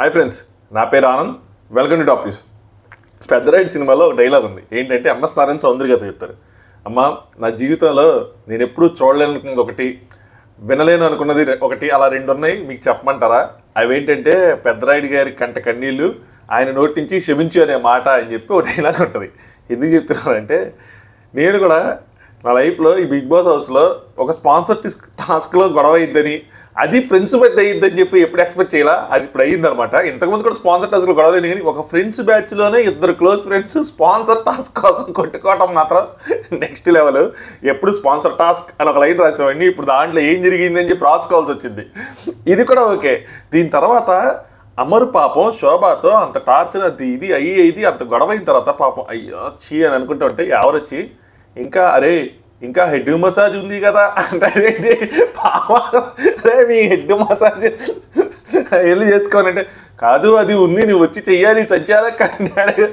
Hi friends నా పేరు Anand. Welcome to టాపీస్ పెద్దరాయుడు సినిమాలో ఒక డైలాగ్ ఉంది. ఏంటంటే అమ్మ నారాయణ సౌందర్యత చెప్తారు. అమ్మ నా జీవితంలో నేను ఎప్పుడూ చూడలేనుకున్నది ఒకటి వినలేను అనుకున్నది ఒకటి అలా రెండు ఉన్నాయి. మీకు చెప్పమంటారా? అవి ఏంటంటే పెద్దరాయుడు గారి కంట కన్నీళ్ళు ఆయన నోటి నుంచి క్షమించు అనే మాట అని చెప్పి ఒక డైలాగ్ ఉంటుంది. ఎందుకు చెప్తున్నానంటే నేను కూడా నా లైఫ్లో ఈ బిగ్ బాస్ హౌస్లో ఒక స్పాన్సర్ టాస్క్లో గొడవ అయిందని అది ఫ్రెండ్స్ మధ్య అయ్యిద్దని చెప్పి ఎప్పుడు ఎక్స్పెక్ట్ చేయాలా? అది ఇప్పుడు అయ్యింది అనమాట ఇంతకుముందు కూడా స్పాన్సర్ టాస్క్లో గొడవ కానీ ఒక ఫ్రెండ్స్ బ్యాచ్లోనే ఇద్దరు క్లోజ్ ఫ్రెండ్స్ స్పాన్సర్ టాస్క్ కోసం కొట్టుకోవటం మాత్రం నెక్స్ట్ లెవెల్. ఎప్పుడు స్పాన్సర్ టాస్క్ అని ఒక లైన్ రాసేవాడిని. ఇప్పుడు దాంట్లో ఏం జరిగిందని చెప్పి రాసుకోవాల్సి వచ్చింది. ఇది కూడా ఓకే. దీని తర్వాత అమరు పాపం శోభాతో అంత టార్చర్ అది ఇది అయ్యి ఇది అంత గొడవ అయిన తర్వాత పాపం అయ్యో చీ అని అనుకుంటూ ఉంటే ఎవరొచ్చి ఇంకా అరే ఇంకా హెడ్ మసాజ్ ఉంది కదా అంటే పాప. మీ హెడ్ మసాజ్ వెళ్ళి చేసుకోనంటే కాదు అది ఉంది నువ్వు వచ్చి చెయ్యాలి సత్యాలకు అంటాడు.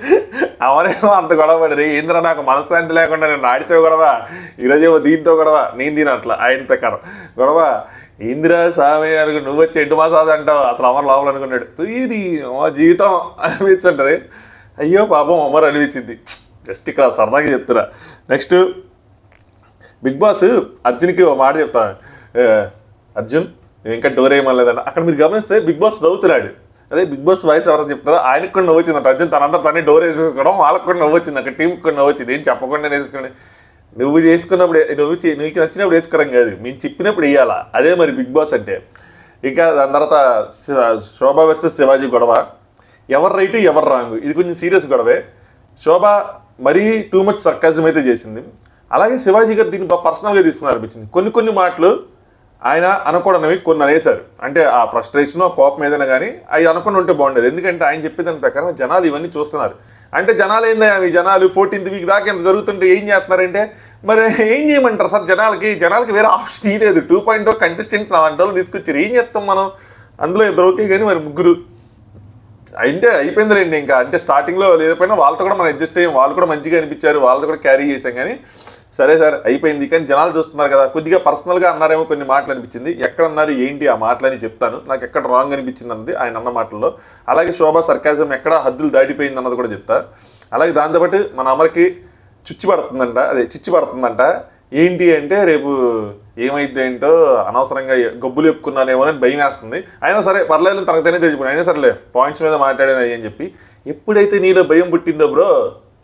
అవనేమో అంత గొడవ పడి ఏంద్రా నాకు మనశ్శాంతి లేకుండా నేను ఆడితే గొడవ. ఈరోజేమో దీంతో గొడవ. నేను దీని అట్లా ఆయన ప్రకారం. గొడవ. ఇందిరా స్వామి అనుకు నువ్వు వచ్చి ఎడ్డు మసాజ్ అంటావు. అసలు అమర్ లోపల అనుకున్నాడు. "తు, ఇది మా జీవితం అనిపించుంటుంది. అయ్యో పాపం అమర్ అనిపించింది. జస్ట్ ఇక్కడ సరదాగా చెప్తున్నా. నెక్స్ట్ బిగ్ బాస్ అర్జున్కి ఒక మాట చెప్తాను. అర్జున్ నేను ఇంకా డోర్ వేయమలేదంట అక్కడ మీరు గమనిస్తే బిగ్ బాస్ నవ్వుతున్నాడు. అదే బిగ్ బాస్ వాయిస్ ఎవరైనా చెప్తారో ఆయనకు కూడా నవ్వు అర్జున్ తనంతా తనే డోర్ వేసేసుకోవడం వాళ్ళకి కూడా నవ్వొచ్చింది అక్కడ టీంకి కూడా నవ్వొచ్చింది. ఏం చెప్పకుండా వేసుకోండి నువ్వు చేసుకున్నప్పుడు నువ్వు నీకు నచ్చినప్పుడు వేసుకోవడం కాదు. మేము చెప్పినప్పుడు వేయాలా? అదే మరి బిగ్ బాస్ అంటే. ఇంకా దాని తర్వాత శోభ వర్సెస్ శివాజీ గొడవ. ఎవరు రైట్ ఎవరు రాంగ్? ఇది కొంచెం సీరియస్ గొడవే. శోభ మరీ టూ మచ్ సర్కాజం అయితే చేసింది. అలాగే శివాజీ గారు దీన్ని పర్సనల్గా తీసుకుని అనిపించింది. కొన్ని కొన్ని మాటలు ఆయన అనకూడనివి కొన్ని అనేసారు అంటే ఆ ఫ్రస్ట్రేషన్ కోపం ఏదైనా కానీ అవి అనుకుని ఉంటే బాగుండేది. ఎందుకంటే ఆయన చెప్పేదాని ప్రకారం జనాలు ఇవన్నీ చూస్తున్నారు. అంటే జనాలు ఏందా ఈ జనాలు ఫోర్టీన్త్ వీక్ దాకా ఎంత జరుగుతుంటే ఏం చేస్తున్నారంటే మరి ఏం చేయమంటారు సార్ జనాలకి? జనాలకి వేరే ఆప్షన్ లేదు. టూ పాయింట్ కంటెస్టెంట్స్ అలాంటి వాళ్ళు తీసుకొచ్చారు. ఏం చేస్తాం మనం? అందులో ఇద్దరు ఓకే కానీ మరి ముగ్గురు. అయితే అయిపోయిందిలేండి ఇంకా. అంటే స్టార్టింగ్లో లేకపోయినా వాళ్ళతో కూడా మనం అడ్జస్ట్ అయ్యాం. వాళ్ళు కూడా మంచిగా అనిపించారు. వాళ్ళతో కూడా క్యారీ చేసాం కానీ సరే సార్ అయిపోయింది. కానీ జనాలు చూస్తున్నారు కదా కొద్దిగా పర్సనల్గా అన్నారేమో కొన్ని మాటలు అనిపించింది. ఎక్కడ అన్నారు ఏంటి ఆ మాటలని చెప్తాను. నాకు ఎక్కడ రాంగ్ అనిపించింది అన్నది ఆయన అన్న మాటల్లో. అలాగే శోభా సర్కాజం ఎక్కడ హద్దులు దాటిపోయింది అన్నది కూడా చెప్తా. అలాగే దాంతోపాటు మన అమర్కి చుచ్చి పడుతుందంట అదే చిచ్చి పడుతుందంట. ఏంటి అంటే రేపు ఏమైతే ఏంటో అనవసరంగా గబ్బులు చెప్పుకున్నానేమో అని భయం వేస్తుంది. అయినా సరే పర్లేదు తనకు తనే అయినా సరేలే పాయింట్స్ మీద మాట్లాడాను అని చెప్పి. ఎప్పుడైతే నీలో భయం పుట్టిందో బ్రో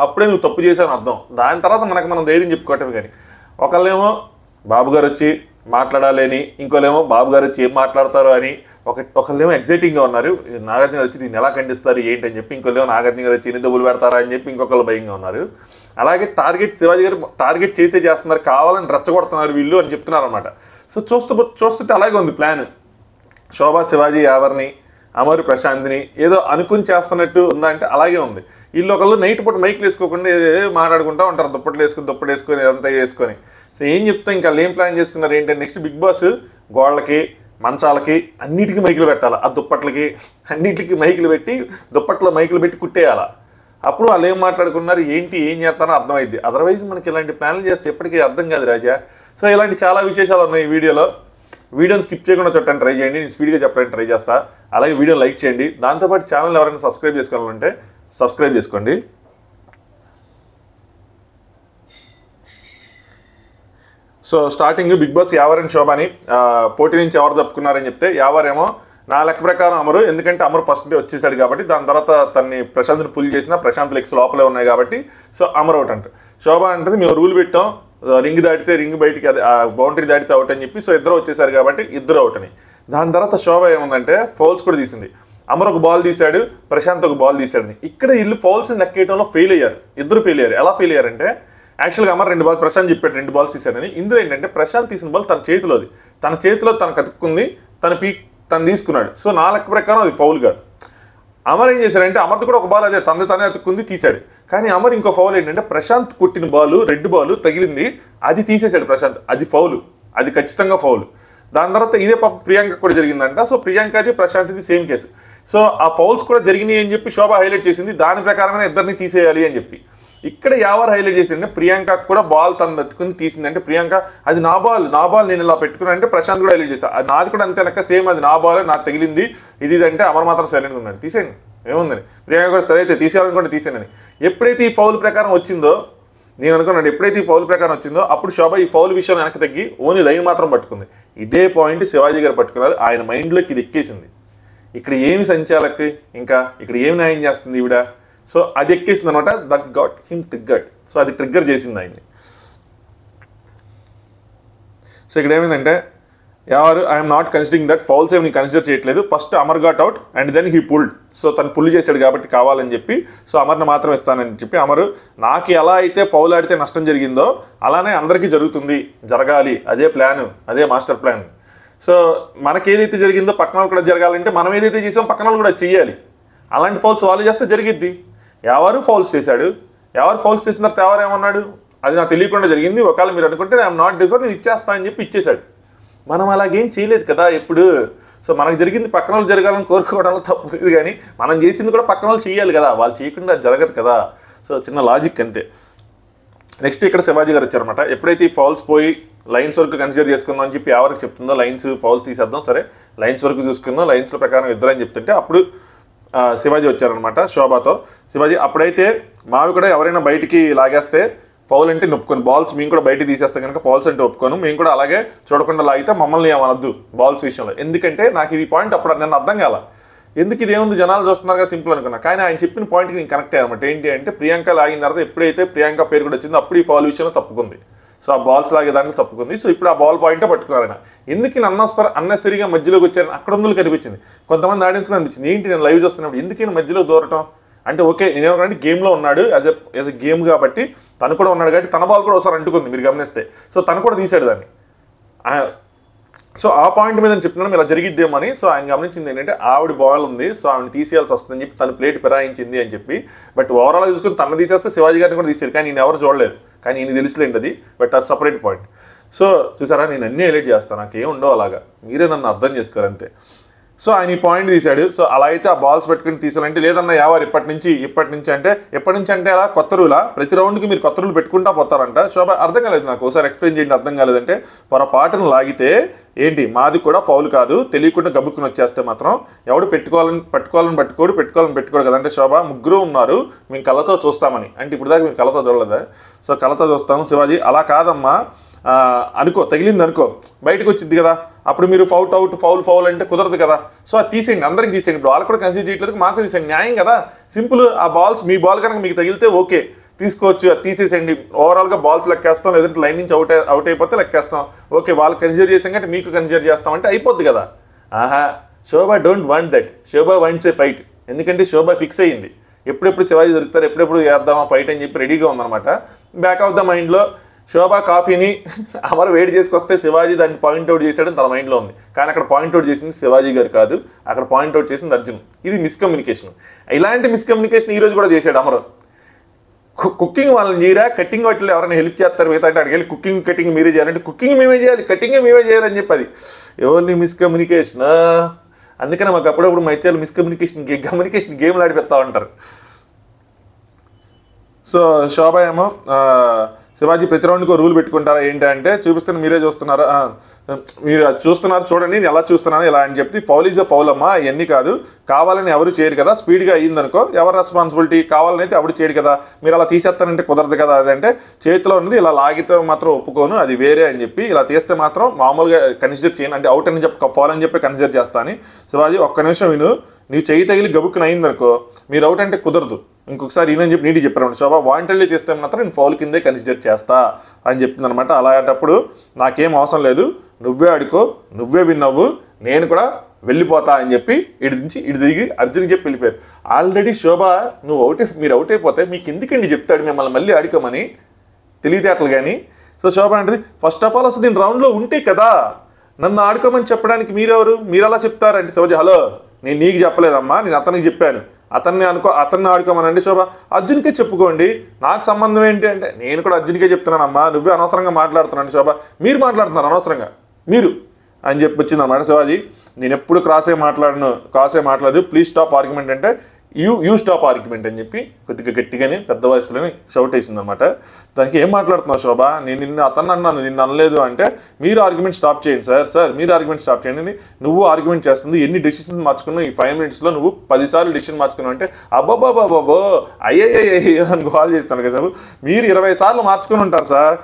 అప్పుడే నువ్వు తప్పు చేసావని అర్థం. దాని తర్వాత మనకు మనం ధైర్యం చెప్పుకోవటమే కానీ. ఒకళ్ళేమో బాబుగారు వచ్చి మాట్లాడాలి అని ఇంకోళ్ళేమో బాబు గారు వచ్చి ఏం మాట్లాడతారు అని ఒక ఒకళ్ళేమో ఎగ్జైటింగ్గా ఉన్నారు. నాగార్జున గారు వచ్చి దీన్ని ఎలా ఖండిస్తారు ఏంటి అని చెప్పి ఇంకోళ్ళేమో నాగార్జున గారు వచ్చి ఎన్ని డబ్బులు పెడతారా అని చెప్పి ఇంకొకళ్ళు భయంగా ఉన్నారు. అలాగే టార్గెట్ శివాజీ గారు టార్గెట్ చేసే చేస్తున్నారు కావాలని రెచ్చగొడుతున్నారు వీళ్ళు అని చెప్తున్నారు అనమాట సో చూస్తూ చూస్తుంటే అలాగే ఉంది ప్లాన్. శోభా శివాజీ ఎవరిని అమరు ప్రశాంత్ని ఏదో అనుకుని చేస్తున్నట్టు ఉందంటే అలాగే ఉంది. వీళ్ళు ఒకళ్ళు నైట్ పూట మైక్లు వేసుకోకుండా మాట్లాడుకుంటూ ఉంటారు. దుప్పట్లు వేసుకుని దుప్పటి వేసుకొని ఇదంతా వేసుకొని. సో ఏం చెప్తాం? ఇంకా వాళ్ళు ఏం ప్లాన్ చేసుకున్నారు ఏంటంటే నెక్స్ట్ బిగ్ బాస్ గోళ్ళకి మంచాలకి అన్నిటికీ మైకులు పెట్టాలి. ఆ దుప్పట్లకి అన్నిటికీ మైకులు పెట్టి దుప్పట్లో మైకులు పెట్టి కుట్టేయాలా. అప్పుడు వాళ్ళు ఏం మాట్లాడుకున్నారు? ఏంటి ఏం చేస్తానో అర్థమైంది అదర్వైజ్ మనకి ఇలాంటి ప్లాన్లు చేస్తే ఎప్పటికీ అర్థం కాదు రాజా. సో ఇలాంటి చాలా విశేషాలు ఉన్నాయి ఈ వీడియోలో. వీడియోని స్కిప్ చేయకుండా చూడటానికి ట్రై చేయండి. నేను స్పీడ్గా చెప్పడానికి ట్రై చేస్తా. అలాగే వీడియో లైక్ చేయండి. దాంతోపాటు ఛానల్ ఎవరైనా సబ్స్క్రైబ్ చేసుకోవాలంటే సబ్స్క్రైబ్ చేసుకోండి. సో స్టార్టింగ్ బిగ్ బాస్ యావరని శోభాని ఆ, పోటీ నుంచి ఎవరు తప్పుకున్నారని చెప్తే యావరేమో నా లెక్క ప్రకారం అమరు. ఎందుకంటే అమరు ఫస్ట్ డే వచ్చేసాడు కాబట్టి దాని తర్వాత తన్ని ప్రశాంత్ని పుల్ చేసిన ప్రశాంత్ లెక్స్ లోపలే ఉన్నాయి కాబట్టి. సో అమర్ అవుట్ అంటారు శోభ అంటది మేము రూల్ పెట్టాం రింగ్ దాటితే రింగ్ బయటికి అది ఆ బౌండరీ దాటితే అవుట్ అని చెప్పి సో ఇద్దరు వచ్చేసారు కాబట్టి ఇద్దరు అవుట్ అని. దాని తర్వాత శోభ ఏముందంటే ఫౌల్స్ కూడా తీసింది. అమర్ ఒక బాల్ తీశాడు ప్రశాంత్ ఒక బాల్ తీశాడు ఇక్కడ వీళ్ళు ఫౌల్స్ నెక్కేయడంలో ఫెయిల్ అయ్యారు. ఇద్దరు ఫెయిల్ అయ్యారు. ఎలా ఫెయిల్ అయ్యారంటే యాక్చువల్గా అమర్ రెండు బాల్స్ ప్రశాంత్ చెప్పాడు రెండు బాల్స్ తీశాడని. ఇందులో ఏంటంటే ప్రశాంత్ తీసిన బాల్ తన చేతిలోది. తన చేతిలో తన కతుక్కుంది తన పీక్ తను తీసుకున్నాడు. సో నా లెక్క ప్రకారం అది ఫౌల్ కాదు. అమర్ ఏం చేశారంటే అమర్ది కూడా ఒక బాల్ అదే తనది తనే అతుక్కుంది తీశాడు. కానీ అమర్ ఇంకో ఫౌల్ ఏంటంటే ప్రశాంత్ కొట్టిన బాలు రెడ్ బాలు తగిలింది. అది తీసేశాడు ప్రశాంత్. అది ఫౌల్ అది ఖచ్చితంగా ఫౌల్ దాని తర్వాత ఇదే పాప ప్రియాంక కూడా జరిగిందంట. సో ప్రియాంకది ప్రశాంత్ది సేమ్ కేసు సో ఆ ఫౌల్స్ కూడా జరిగినాయి అని చెప్పి శోభ హైలైట్ చేసింది. దాని ప్రకారమైన ఇద్దరిని తీసేయాలి అని చెప్పి. ఇక్కడ ఎవరు హైలైట్ చేసిందంటే ప్రియాంక కూడా బాల్ తను పెట్టుకుని తీసింది అంటే ప్రియాంక అది నా బాల్ నా బాల్ నేను ఇలా పెట్టుకున్నాను అంటే ప్రశాంత్ కూడా హైలైట్ చేస్తాను అది నాది కూడా అంతే సేమ్ అది నా బాల్ నాకు తగిలింది. ఇది అంటే అమర్ మాత్రం సైలెంట్గా ఉన్నాడు. తీసేయండి. ఏముందని ప్రియాంక కూడా సరే అయితే తీసేయాలనుకుంటే తీసేయండి. ఎప్పుడైతే ఈ ఫౌల్ ప్రకారం వచ్చిందో నేను అనుకున్నాను ఎప్పుడైతే ఈ ఫౌల్ ప్రకారం వచ్చిందో అప్పుడు శోభ ఈ ఫౌల్ విషయం వెనక్కి తగ్గి ఓన్లీ లైన్ మాత్రం పట్టుకుంది. ఇదే పాయింట్ శివాజీ గారు పట్టుకున్నారు. ఆయన మైండ్లోకి ఇది ఎక్కేసింది. ఇక్కడ ఏమి సంచాలకి? ఇంకా ఇక్కడ ఏమి న్యాయం చేస్తుంది ఈవిడ? సో అది ఎక్కేసింది అనమాట that got him triggered so అది ట్రిగ్గర్ చేసింది ఆయన్ని. సో ఇక్కడ ఏమైందంటే ఎవరు I'm not considering that fouls ఏమి కన్సిడర్ చేయట్లేదు. First Amar got out and then he pulled so తను పుల్ చేశాడు కాబట్టి కావాలని చెప్పి సో అమర్ని మాత్రం ఇస్తానని చెప్పి అమరు నాకు ఎలా అయితే ఫౌల్ ఆడితే నష్టం జరిగిందో అలానే అందరికీ జరుగుతుంది. జరగాలి. అదే ప్లాన్ అదే మాస్టర్ ప్లాన్ సో మనకి ఏదైతే జరిగిందో పక్కన వాళ్ళు కూడా జరగాలంటే మనం ఏదైతే చేసామో పక్కన వాళ్ళు కూడా చేయాలి. అలాంటి ఫౌల్స్ వాళ్ళు చేస్తే జరిగిద్ది. ఎవరు ఫౌల్స్ చేశాడు? ఎవరు ఫౌల్స్ చేసిన తర్వాత ఎవరు ఏమన్నాడు? అది నాకు తెలియకుండా జరిగింది. ఒకవేళ మీరు అనుకుంటే ఐఎమ్ నాట్ డిజర్వ్ నేను ఇచ్చేస్తా అని చెప్పి ఇచ్చేశాడు. మనం అలాగేం చేయలేదు కదా ఎప్పుడు? సో మనకు జరిగింది పక్కన వాళ్ళు జరగాలని కోరుకోవడంలో తప్పు లేదు కానీ మనం చేసింది కూడా పక్కన వాళ్ళు చేయాలి కదా. వాళ్ళు చేయకుండా జరగదు కదా. సో చిన్న లాజిక్ అంతే. నెక్స్ట్ ఇక్కడ శివాజీ గారు వచ్చారనమాట ఎప్పుడైతే ఈ ఫౌల్స్ పోయి లైన్స్ వరకు కన్సిడర్ చేసుకుందాం అని చెప్పి ఎవరికి చెప్తుందో లైన్స్ ఫౌల్స్ తీసేద్దాం. సరే లైన్స్ వరకు చూసుకుందాం. లైన్స్ ప్రకారం ఇద్దరు అని చెప్తుంటే అప్పుడు శివాజీ వచ్చారనమాట శోభాతో. శివాజీ అప్పుడైతే మావి కూడా ఎవరైనా బయటికి లాగేస్తే ఫౌల్ అంటే నొప్పుకొని. బాల్స్ మేము కూడా బయటికి తీసేస్తాం కనుక ఫౌల్స్ అంటే ఒప్పుకోను. మేము కూడా అలాగే చూడకుండా లాగితే మమ్మల్ని ఏమనొద్దు బాల్స్ విషయంలో. ఎందుకంటే నాకు ఇది పాయింట్ అప్పుడు నన్ను అర్థం కాల. ఎందుకు ఇదేముంది జనాలు చూస్తున్నారు కదా సింపుల్ అనుకున్నా. కానీ ఆయన చెప్పిన పాయింట్కి నేను కనెక్ట్ అయ్యానమాట ఏంటి అంటే ప్రియాంక లాగిన తర్వాత ఎప్పుడైతే ప్రియాంక పేరు కూడా వచ్చిందో అప్పుడు ఈ ఫాల్ విషయంలో తప్పుకుంది. సో ఆ బాల్స్ లాగే దాంట్లో తప్పుకుంది. సో ఇప్పుడు ఆ బాల్ పాయింటే పట్టుకున్నారు ఆయన. ఎందుకు నేను అన్నవసర అన్నెసరిగా మధ్యలోకి వచ్చాను అక్కడ ఉందో కనిపించింది. కొంతమంది ఆడియన్స్ కూడా అనిపించింది. ఏంటి నేను లైవ్ చూస్తున్నప్పుడు ఎందుకు మధ్యలో దూరటం? అంటే ఓకే నేను గేమ్లో ఉన్నాడు as a as a game కాబట్టి తను కూడా ఉన్నాడు కాబట్టి తన బాల్ కూడా ఒకసారి అంటుకుంది మీరు గమనిస్తే. సో తను కూడా తీసాడు దాన్ని. సో ఆ పాయింట్ మీద నేను చెప్తున్నాను ఇలా జరిగిద్దేమని. సో ఆయన గమనించింది ఏంటంటే ఆవిడ బాల్ ఉంది సో ఆవిడ తీసేయాల్సి వస్తుందని చెప్పి తన ప్లేట్ పిరాయించింది అని చెప్పి. బట్ ఓవరాల్ చూసుకుని తన తీసేస్తే శివాజీ గారిని కూడా తీసారు కానీ నేను ఎవరు చూడలేదు. కానీ ఈయన తెలిసిలేండి అది. బట్ అది సపరేట్ పాయింట్ సో చూసారా నేను అన్నీ హైలైట్ చేస్తాను. నాకు ఏం ఉండవు అలాగా. మీరే నన్ను అర్థం చేసుకోరు అంతే. సో ఆయన ఈ పాయింట్ తీశాడు. సో అలా అయితే ఆ బాల్స్ పెట్టుకుని తీసాలంటే లేదన్నా ఎవరు ఇప్పటి నుంచి ఇప్పటి నుంచి అంటే ఎప్పటి నుంచి అంటే అలా కొత్త రూలా ప్రతి రౌండ్కి మీరు కొత్త రూల్ పెట్టుకుంటా పోతారంట. శోభ అర్థం కాలేదు నాకు. ఒకసారి ఎక్స్ప్లెయిన్ చేయండి అర్థం కాలేదంటే పొరపాటును లాగితే ఏంటి? మాది కూడా ఫౌల్ కాదు. తెలియకుండా గబుక్కుని వచ్చేస్తే మాత్రం ఎవడు పెట్టుకోవాలని పట్టుకోవాలని పట్టుకోడు పెట్టుకోవాలని పెట్టుకోడు కదంటే శోభ ముగ్గురు ఉన్నారు. మేము కళ్ళతో చూస్తామని. అంటే ఇప్పుడు దాకా మేము కళ్ళతో చూడలేదా? సో కళ్ళతో చూస్తాము శివాజీ. అలా కాదమ్మా. అనుకో తగిలింది అనుకో బయటకు వచ్చింది కదా. అప్పుడు మీరు ఫౌట్ అవుట్ ఫౌల్ ఫౌల్ అంటే కుదరదు కదా. సో అది తీసేయండి అందరికి తీసేయండి. ఇప్పుడు వాళ్ళు కూడా కన్సిడర్ చేయట్లేదు మాకు తీసేయండి. న్యాయం కదా. సింపుల్ ఆ బాల్స్ మీ బాల్ కనుక మీకు తగిలితే ఓకే తీసుకోవచ్చు అది తీసేసేయండి. ఓవరాల్గా బాల్స్ లెక్కేస్తాం లేదంటే లైన్ నుంచి అవుట్ అవుట్ అయిపోతే లెక్కేస్తాం. ఓకే వాళ్ళు కన్సిడర్ చేసాం కంటే మీకు కన్సిడర్ చేస్తాం అంటే అయిపోద్ది కదా. ఆహా Shobha don't want that Shobha wants a fight ఎందుకంటే శోభా ఫిక్స్ అయ్యింది. ఎప్పుడెప్పుడు శివాజీ దొరుకుతారు ఎప్పుడెప్పుడు చేద్దామా ఫైట్ అని చెప్పి రెడీగా ఉందన్నమాట. బ్యాక్ ఆఫ్ ద మైండ్లో శోభా కాఫీని అమర్ వేడి చేసుకొస్తే శివాజీ దాన్ని పాయింట్అవుట్ చేశాడని తన మైండ్లో ఉంది. కానీ అక్కడ పాయింట్అవుట్ చేసింది శివాజీ గారు కాదు అక్కడ పాయింట్అవుట్ చేసింది అర్జున్. ఇది మిస్కమ్యూనికేషన్ ఇలాంటి మిస్కమ్యూనికేషన్ ఈరోజు కూడా చేశాడు అమర్. కుకింగ్ వాళ్ళని చేయరా? కటింగ్ వాటిలో ఎవరైనా హెల్ప్ చేస్తారు? మిగతా అంటే అడిగి కుకింగ్ కటింగ్ మీరే చేయాలంటే కుకింగ్ మేమే చేయాలి కటింగ్ మేమే చేయాలని చెప్పి ఎవరిని మిస్కమ్యూనికేషన్ అందుకనే మాకు అప్పుడప్పుడు మా ఇచ్చారు మిస్కమ్యూనికేషన్ గే కమ్యూనికేషన్ గేమ్లు ఆడిపెత్తా ఉంటారు. సో శోభ ఏమో శివాజీ ప్రతి రౌండ్కి రూల్ పెట్టుకుంటారా ఏంటంటే చూపిస్తున్న మీరే చూస్తున్నారా? మీరు చూస్తున్నారు చూడండి నేను ఎలా చూస్తున్నాను ఇలా అని చెప్తే ఫౌల్ ఈజ్ అ ఫౌల్ అమ్మా ఇవన్నీ కాదు. కావాలని ఎవరు చేయరు కదా స్పీడ్గా అయ్యిందనుకో ఎవరు రెస్పాన్సిబిలిటీ కావాలని అయితే ఎవరు చేయడు కదా. మీరు అలా తీసేస్తానంటే కుదరదు కదా అదంటే చేతిలో ఉన్నది ఇలా లాగితే మాత్రం ఒప్పుకోను అది వేరే అని చెప్పి ఇలా తీస్తే మాత్రం మామూలుగా కన్సిడర్ చేయను. అంటే అవుట్ అని చెప్పి ఫౌల్ అని చెప్పి కన్సిడర్ చేస్తాను శివాజీ ఒక్క నిమిషం విను. నీవు చెయ్యి తగిలి గబుక్కున అయిందనుకో మీరు అవుట్ అంటే కుదరదు. ఇంకొకసారి ఈయనని చెప్పి నీటి చెప్పారు శోభా వాంటెడ్లీ తీస్తే మాత్రం నేను ఫౌల్ కిందే కన్సిడర్ చేస్తా అని చెప్పింది అనమాట అలాంటప్పుడు నాకేం అవసరం లేదు. నువ్వే ఆడుకో నువ్వే విన్నవ్వు నేను కూడా వెళ్ళిపోతా అని చెప్పి ఇటు నుంచి ఇటు తిరిగి అర్జున్ చెప్పి వెళ్ళిపోయారు. ఆల్రెడీ శోభ నువ్వు అవుట్ మీరు అవుట్ అయిపోతే మీకు ఎందుకండి చెప్తాడు మిమ్మల్ని మళ్ళీ ఆడుకోమని తెలివితేటలు కానీ సో శోభ అంటది ఫస్ట్ ఆఫ్ ఆల్ అసలు నేను రౌండ్లో ఉంటే కదా నన్ను ఆడుకోమని చెప్పడానికి మీరెవరు? మీరు అలా చెప్తారంటే శివజీ హలో. నేను నీకు చెప్పలేదమ్మా నేను అతనికి చెప్పాను. అతన్ని అనుకో అతన్ని ఆడుకోమనండి శోభ. అర్జున్కే చెప్పుకోండి. నాకు సంబంధం ఏంటి అంటే నేను కూడా అర్జున్కే చెప్తున్నానమ్మా నువ్వే అనవసరంగా మాట్లాడుతున్నాను శోభ. మీరు మాట్లాడుతున్నారు అనవసరంగా. మీరు. అని చెప్పి వచ్చింది అన్నమాట శివాజీ నేను ఎప్పుడు క్రాసే మాట్లాడను క్రాసే మాట్లాడదు. ప్లీజ్ స్టాప్ ఆర్గ్యుమెంట్ అంటే యూ యూ స్టాప్ ఆర్గ్యుమెంట్ అని చెప్పి కొద్దిగా గట్టిగానే పెద్ద వయసులోనే షౌట్ వేసింది అనమాట దానికి ఏం మాట్లాడుతున్నావు శోభ? నేను నిన్న అతను అన్నాను నిన్ను అనలేదు అంటే మీరు ఆర్గ్యుమెంట్ స్టాప్ చేయండి సార్ సార్ మీరు ఆర్గ్యుమెంట్ స్టాప్ చేయండి నువ్వు ఆర్గ్యుమెంట్ చేస్తుంది ఎన్ని డిసిషన్స్ మార్చుకున్నావు ఈ ఫైవ్ మినిట్స్లో నువ్వు పదిసార్లు డిసిషన్ మార్చుకున్నావు అంటే అబ్బాబాబాబో అయ్యయ్యో అని కాల్ చేస్తాను కదా మీరు ఇరవై సార్లు మార్చుకుని ఉంటారు సార్.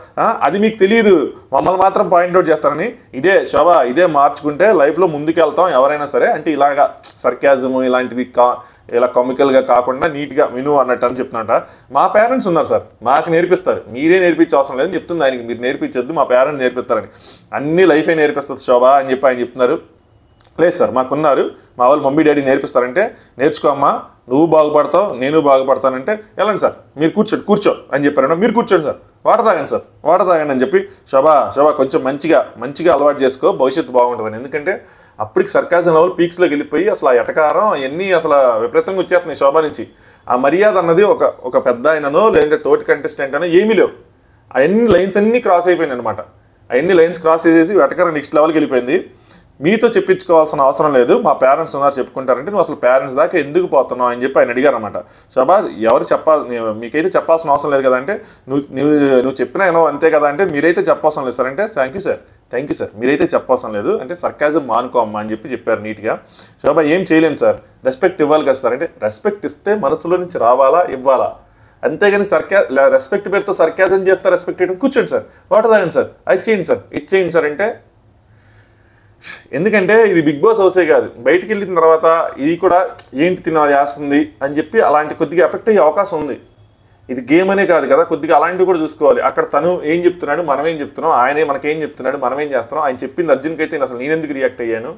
అది మీకు తెలియదు మమ్మల్ని మాత్రం పాయింట్అవుట్ చేస్తారని. ఇదే శోభ ఇదే మార్చుకుంటే లైఫ్లో ముందుకెళ్తాం ఎవరైనా సరే అంటే ఇలాగా సర్కాజము ఇలాంటిది కా ఇలా కమికల్గా కాకుండా నీట్గా విను అన్నట్టు అని చెప్తున్నట. మా పేరెంట్స్ ఉన్నారు సార్. మాకు నేర్పిస్తారు. మీరే నేర్పించే అవసరం లేదని చెప్తుంది ఆయనకి. మీరు నేర్పించొద్దు మా పేరెంట్స్ నేర్పిస్తారని. అన్ని లైఫే నేర్పిస్తుంది శోభా అని చెప్పి ఆయన చెప్తున్నారు. లేదు సార్ మాకున్నారు. మా వాళ్ళు మమ్మీ డాడీ నేర్పిస్తారంటే నేర్చుకో అమ్మా నువ్వు బాగుపడతావు నేను బాగుపడతానంటే వెళ్ళండి సార్. మీరు కూర్చోండి కూర్చో అని చెప్పారు మీరు కూర్చోండి సార్. వాటర్ తాగండి సార్. వాటర్ తాగండి అని చెప్పి శోభా శోభా కొంచెం మంచిగా మంచిగా అలవాటు చేసుకో భవిష్యత్తు బాగుంటుందని. ఎందుకంటే అప్పటికి సర్కాజం లెవెల్ పీక్స్లోకి వెళ్ళిపోయి అసలు ఆ ఎటకారం అవన్నీ అసలు విపరీతంగా వచ్చేస్తున్నాయి శోభా నుంచి. ఆ మర్యాద అన్నది ఒక ఒక పెద్ద ఆయననో లేదంటే తోటి కంటెస్టెంట్ అనో ఏమీ లేవు. అవన్నీ లైన్స్ అన్నీ క్రాస్ అయిపోయినాయి అనమాట అవన్నీ లైన్స్ క్రాస్ చేసేసి వెటకారం నెక్స్ట్ లెవెల్కి వెళ్ళిపోయింది. మీతో చెప్పించుకోవాల్సిన అవసరం లేదు. మా పేరెంట్స్ ఉన్నారు చెప్పుకుంటారంటే నువ్వు అసలు పేరెంట్స్ దాకా ఎందుకు పోతున్నావు అని చెప్పి ఆయన అడిగారు అనమాట షబా ఎవరు చెప్పాలి మీకైతే చెప్పాల్సిన అవసరం లేదు కదా అంటే నువ్వు నువ్వు నువ్వు చెప్పినా ఏమో అంతే కదా అంటే మీరైతే చెప్పవసరం లేదు సార్. అంటే thank you sir thank you sir మీరైతే చెప్పవసరం లేదు. అంటే సర్కాజం మానుకోమ్మా అని చెప్పి చెప్పారు నీట్గా. శోభా ఏం చేయలేము సార్. రెస్పెక్ట్ ఇవ్వాలి కదా సార్. అంటే రెస్పెక్ట్ ఇస్తే మనసులో నుంచి రావాలా ఇవ్వాలా? అంతేగాని సర్కా రెస్పెక్ట్ పేరుతో సర్కాజం చేస్తా రెస్పెక్ట్ చేయడం కూర్చోండి సార్. వాటర్ తాగండి సార్. అది చేయండి సార్. ఇది చేయండి సార్ అంటే ఎందుకంటే ఇది బిగ్ బాస్ హౌసే కాదు. బయటికి వెళ్ళిన తర్వాత ఇది కూడా ఏంటి తిన చేస్తుంది అని చెప్పి అలాంటి కొద్దిగా ఎఫెక్ట్ అయ్యే అవకాశం ఉంది. ఇది గేమ్ అనే కాదు కదా కొద్దిగా అలాంటివి కూడా చూసుకోవాలి. అక్కడ తను ఏం చెప్తున్నాడు మనం ఏం చెప్తున్నాం ఆయనే మనకేం చెప్తున్నాడు మనం ఏం చేస్తున్నాం ఆయన చెప్పింది అర్జున్కి అయితే అసలు నేను ఎందుకు రియాక్ట్ అయ్యాను?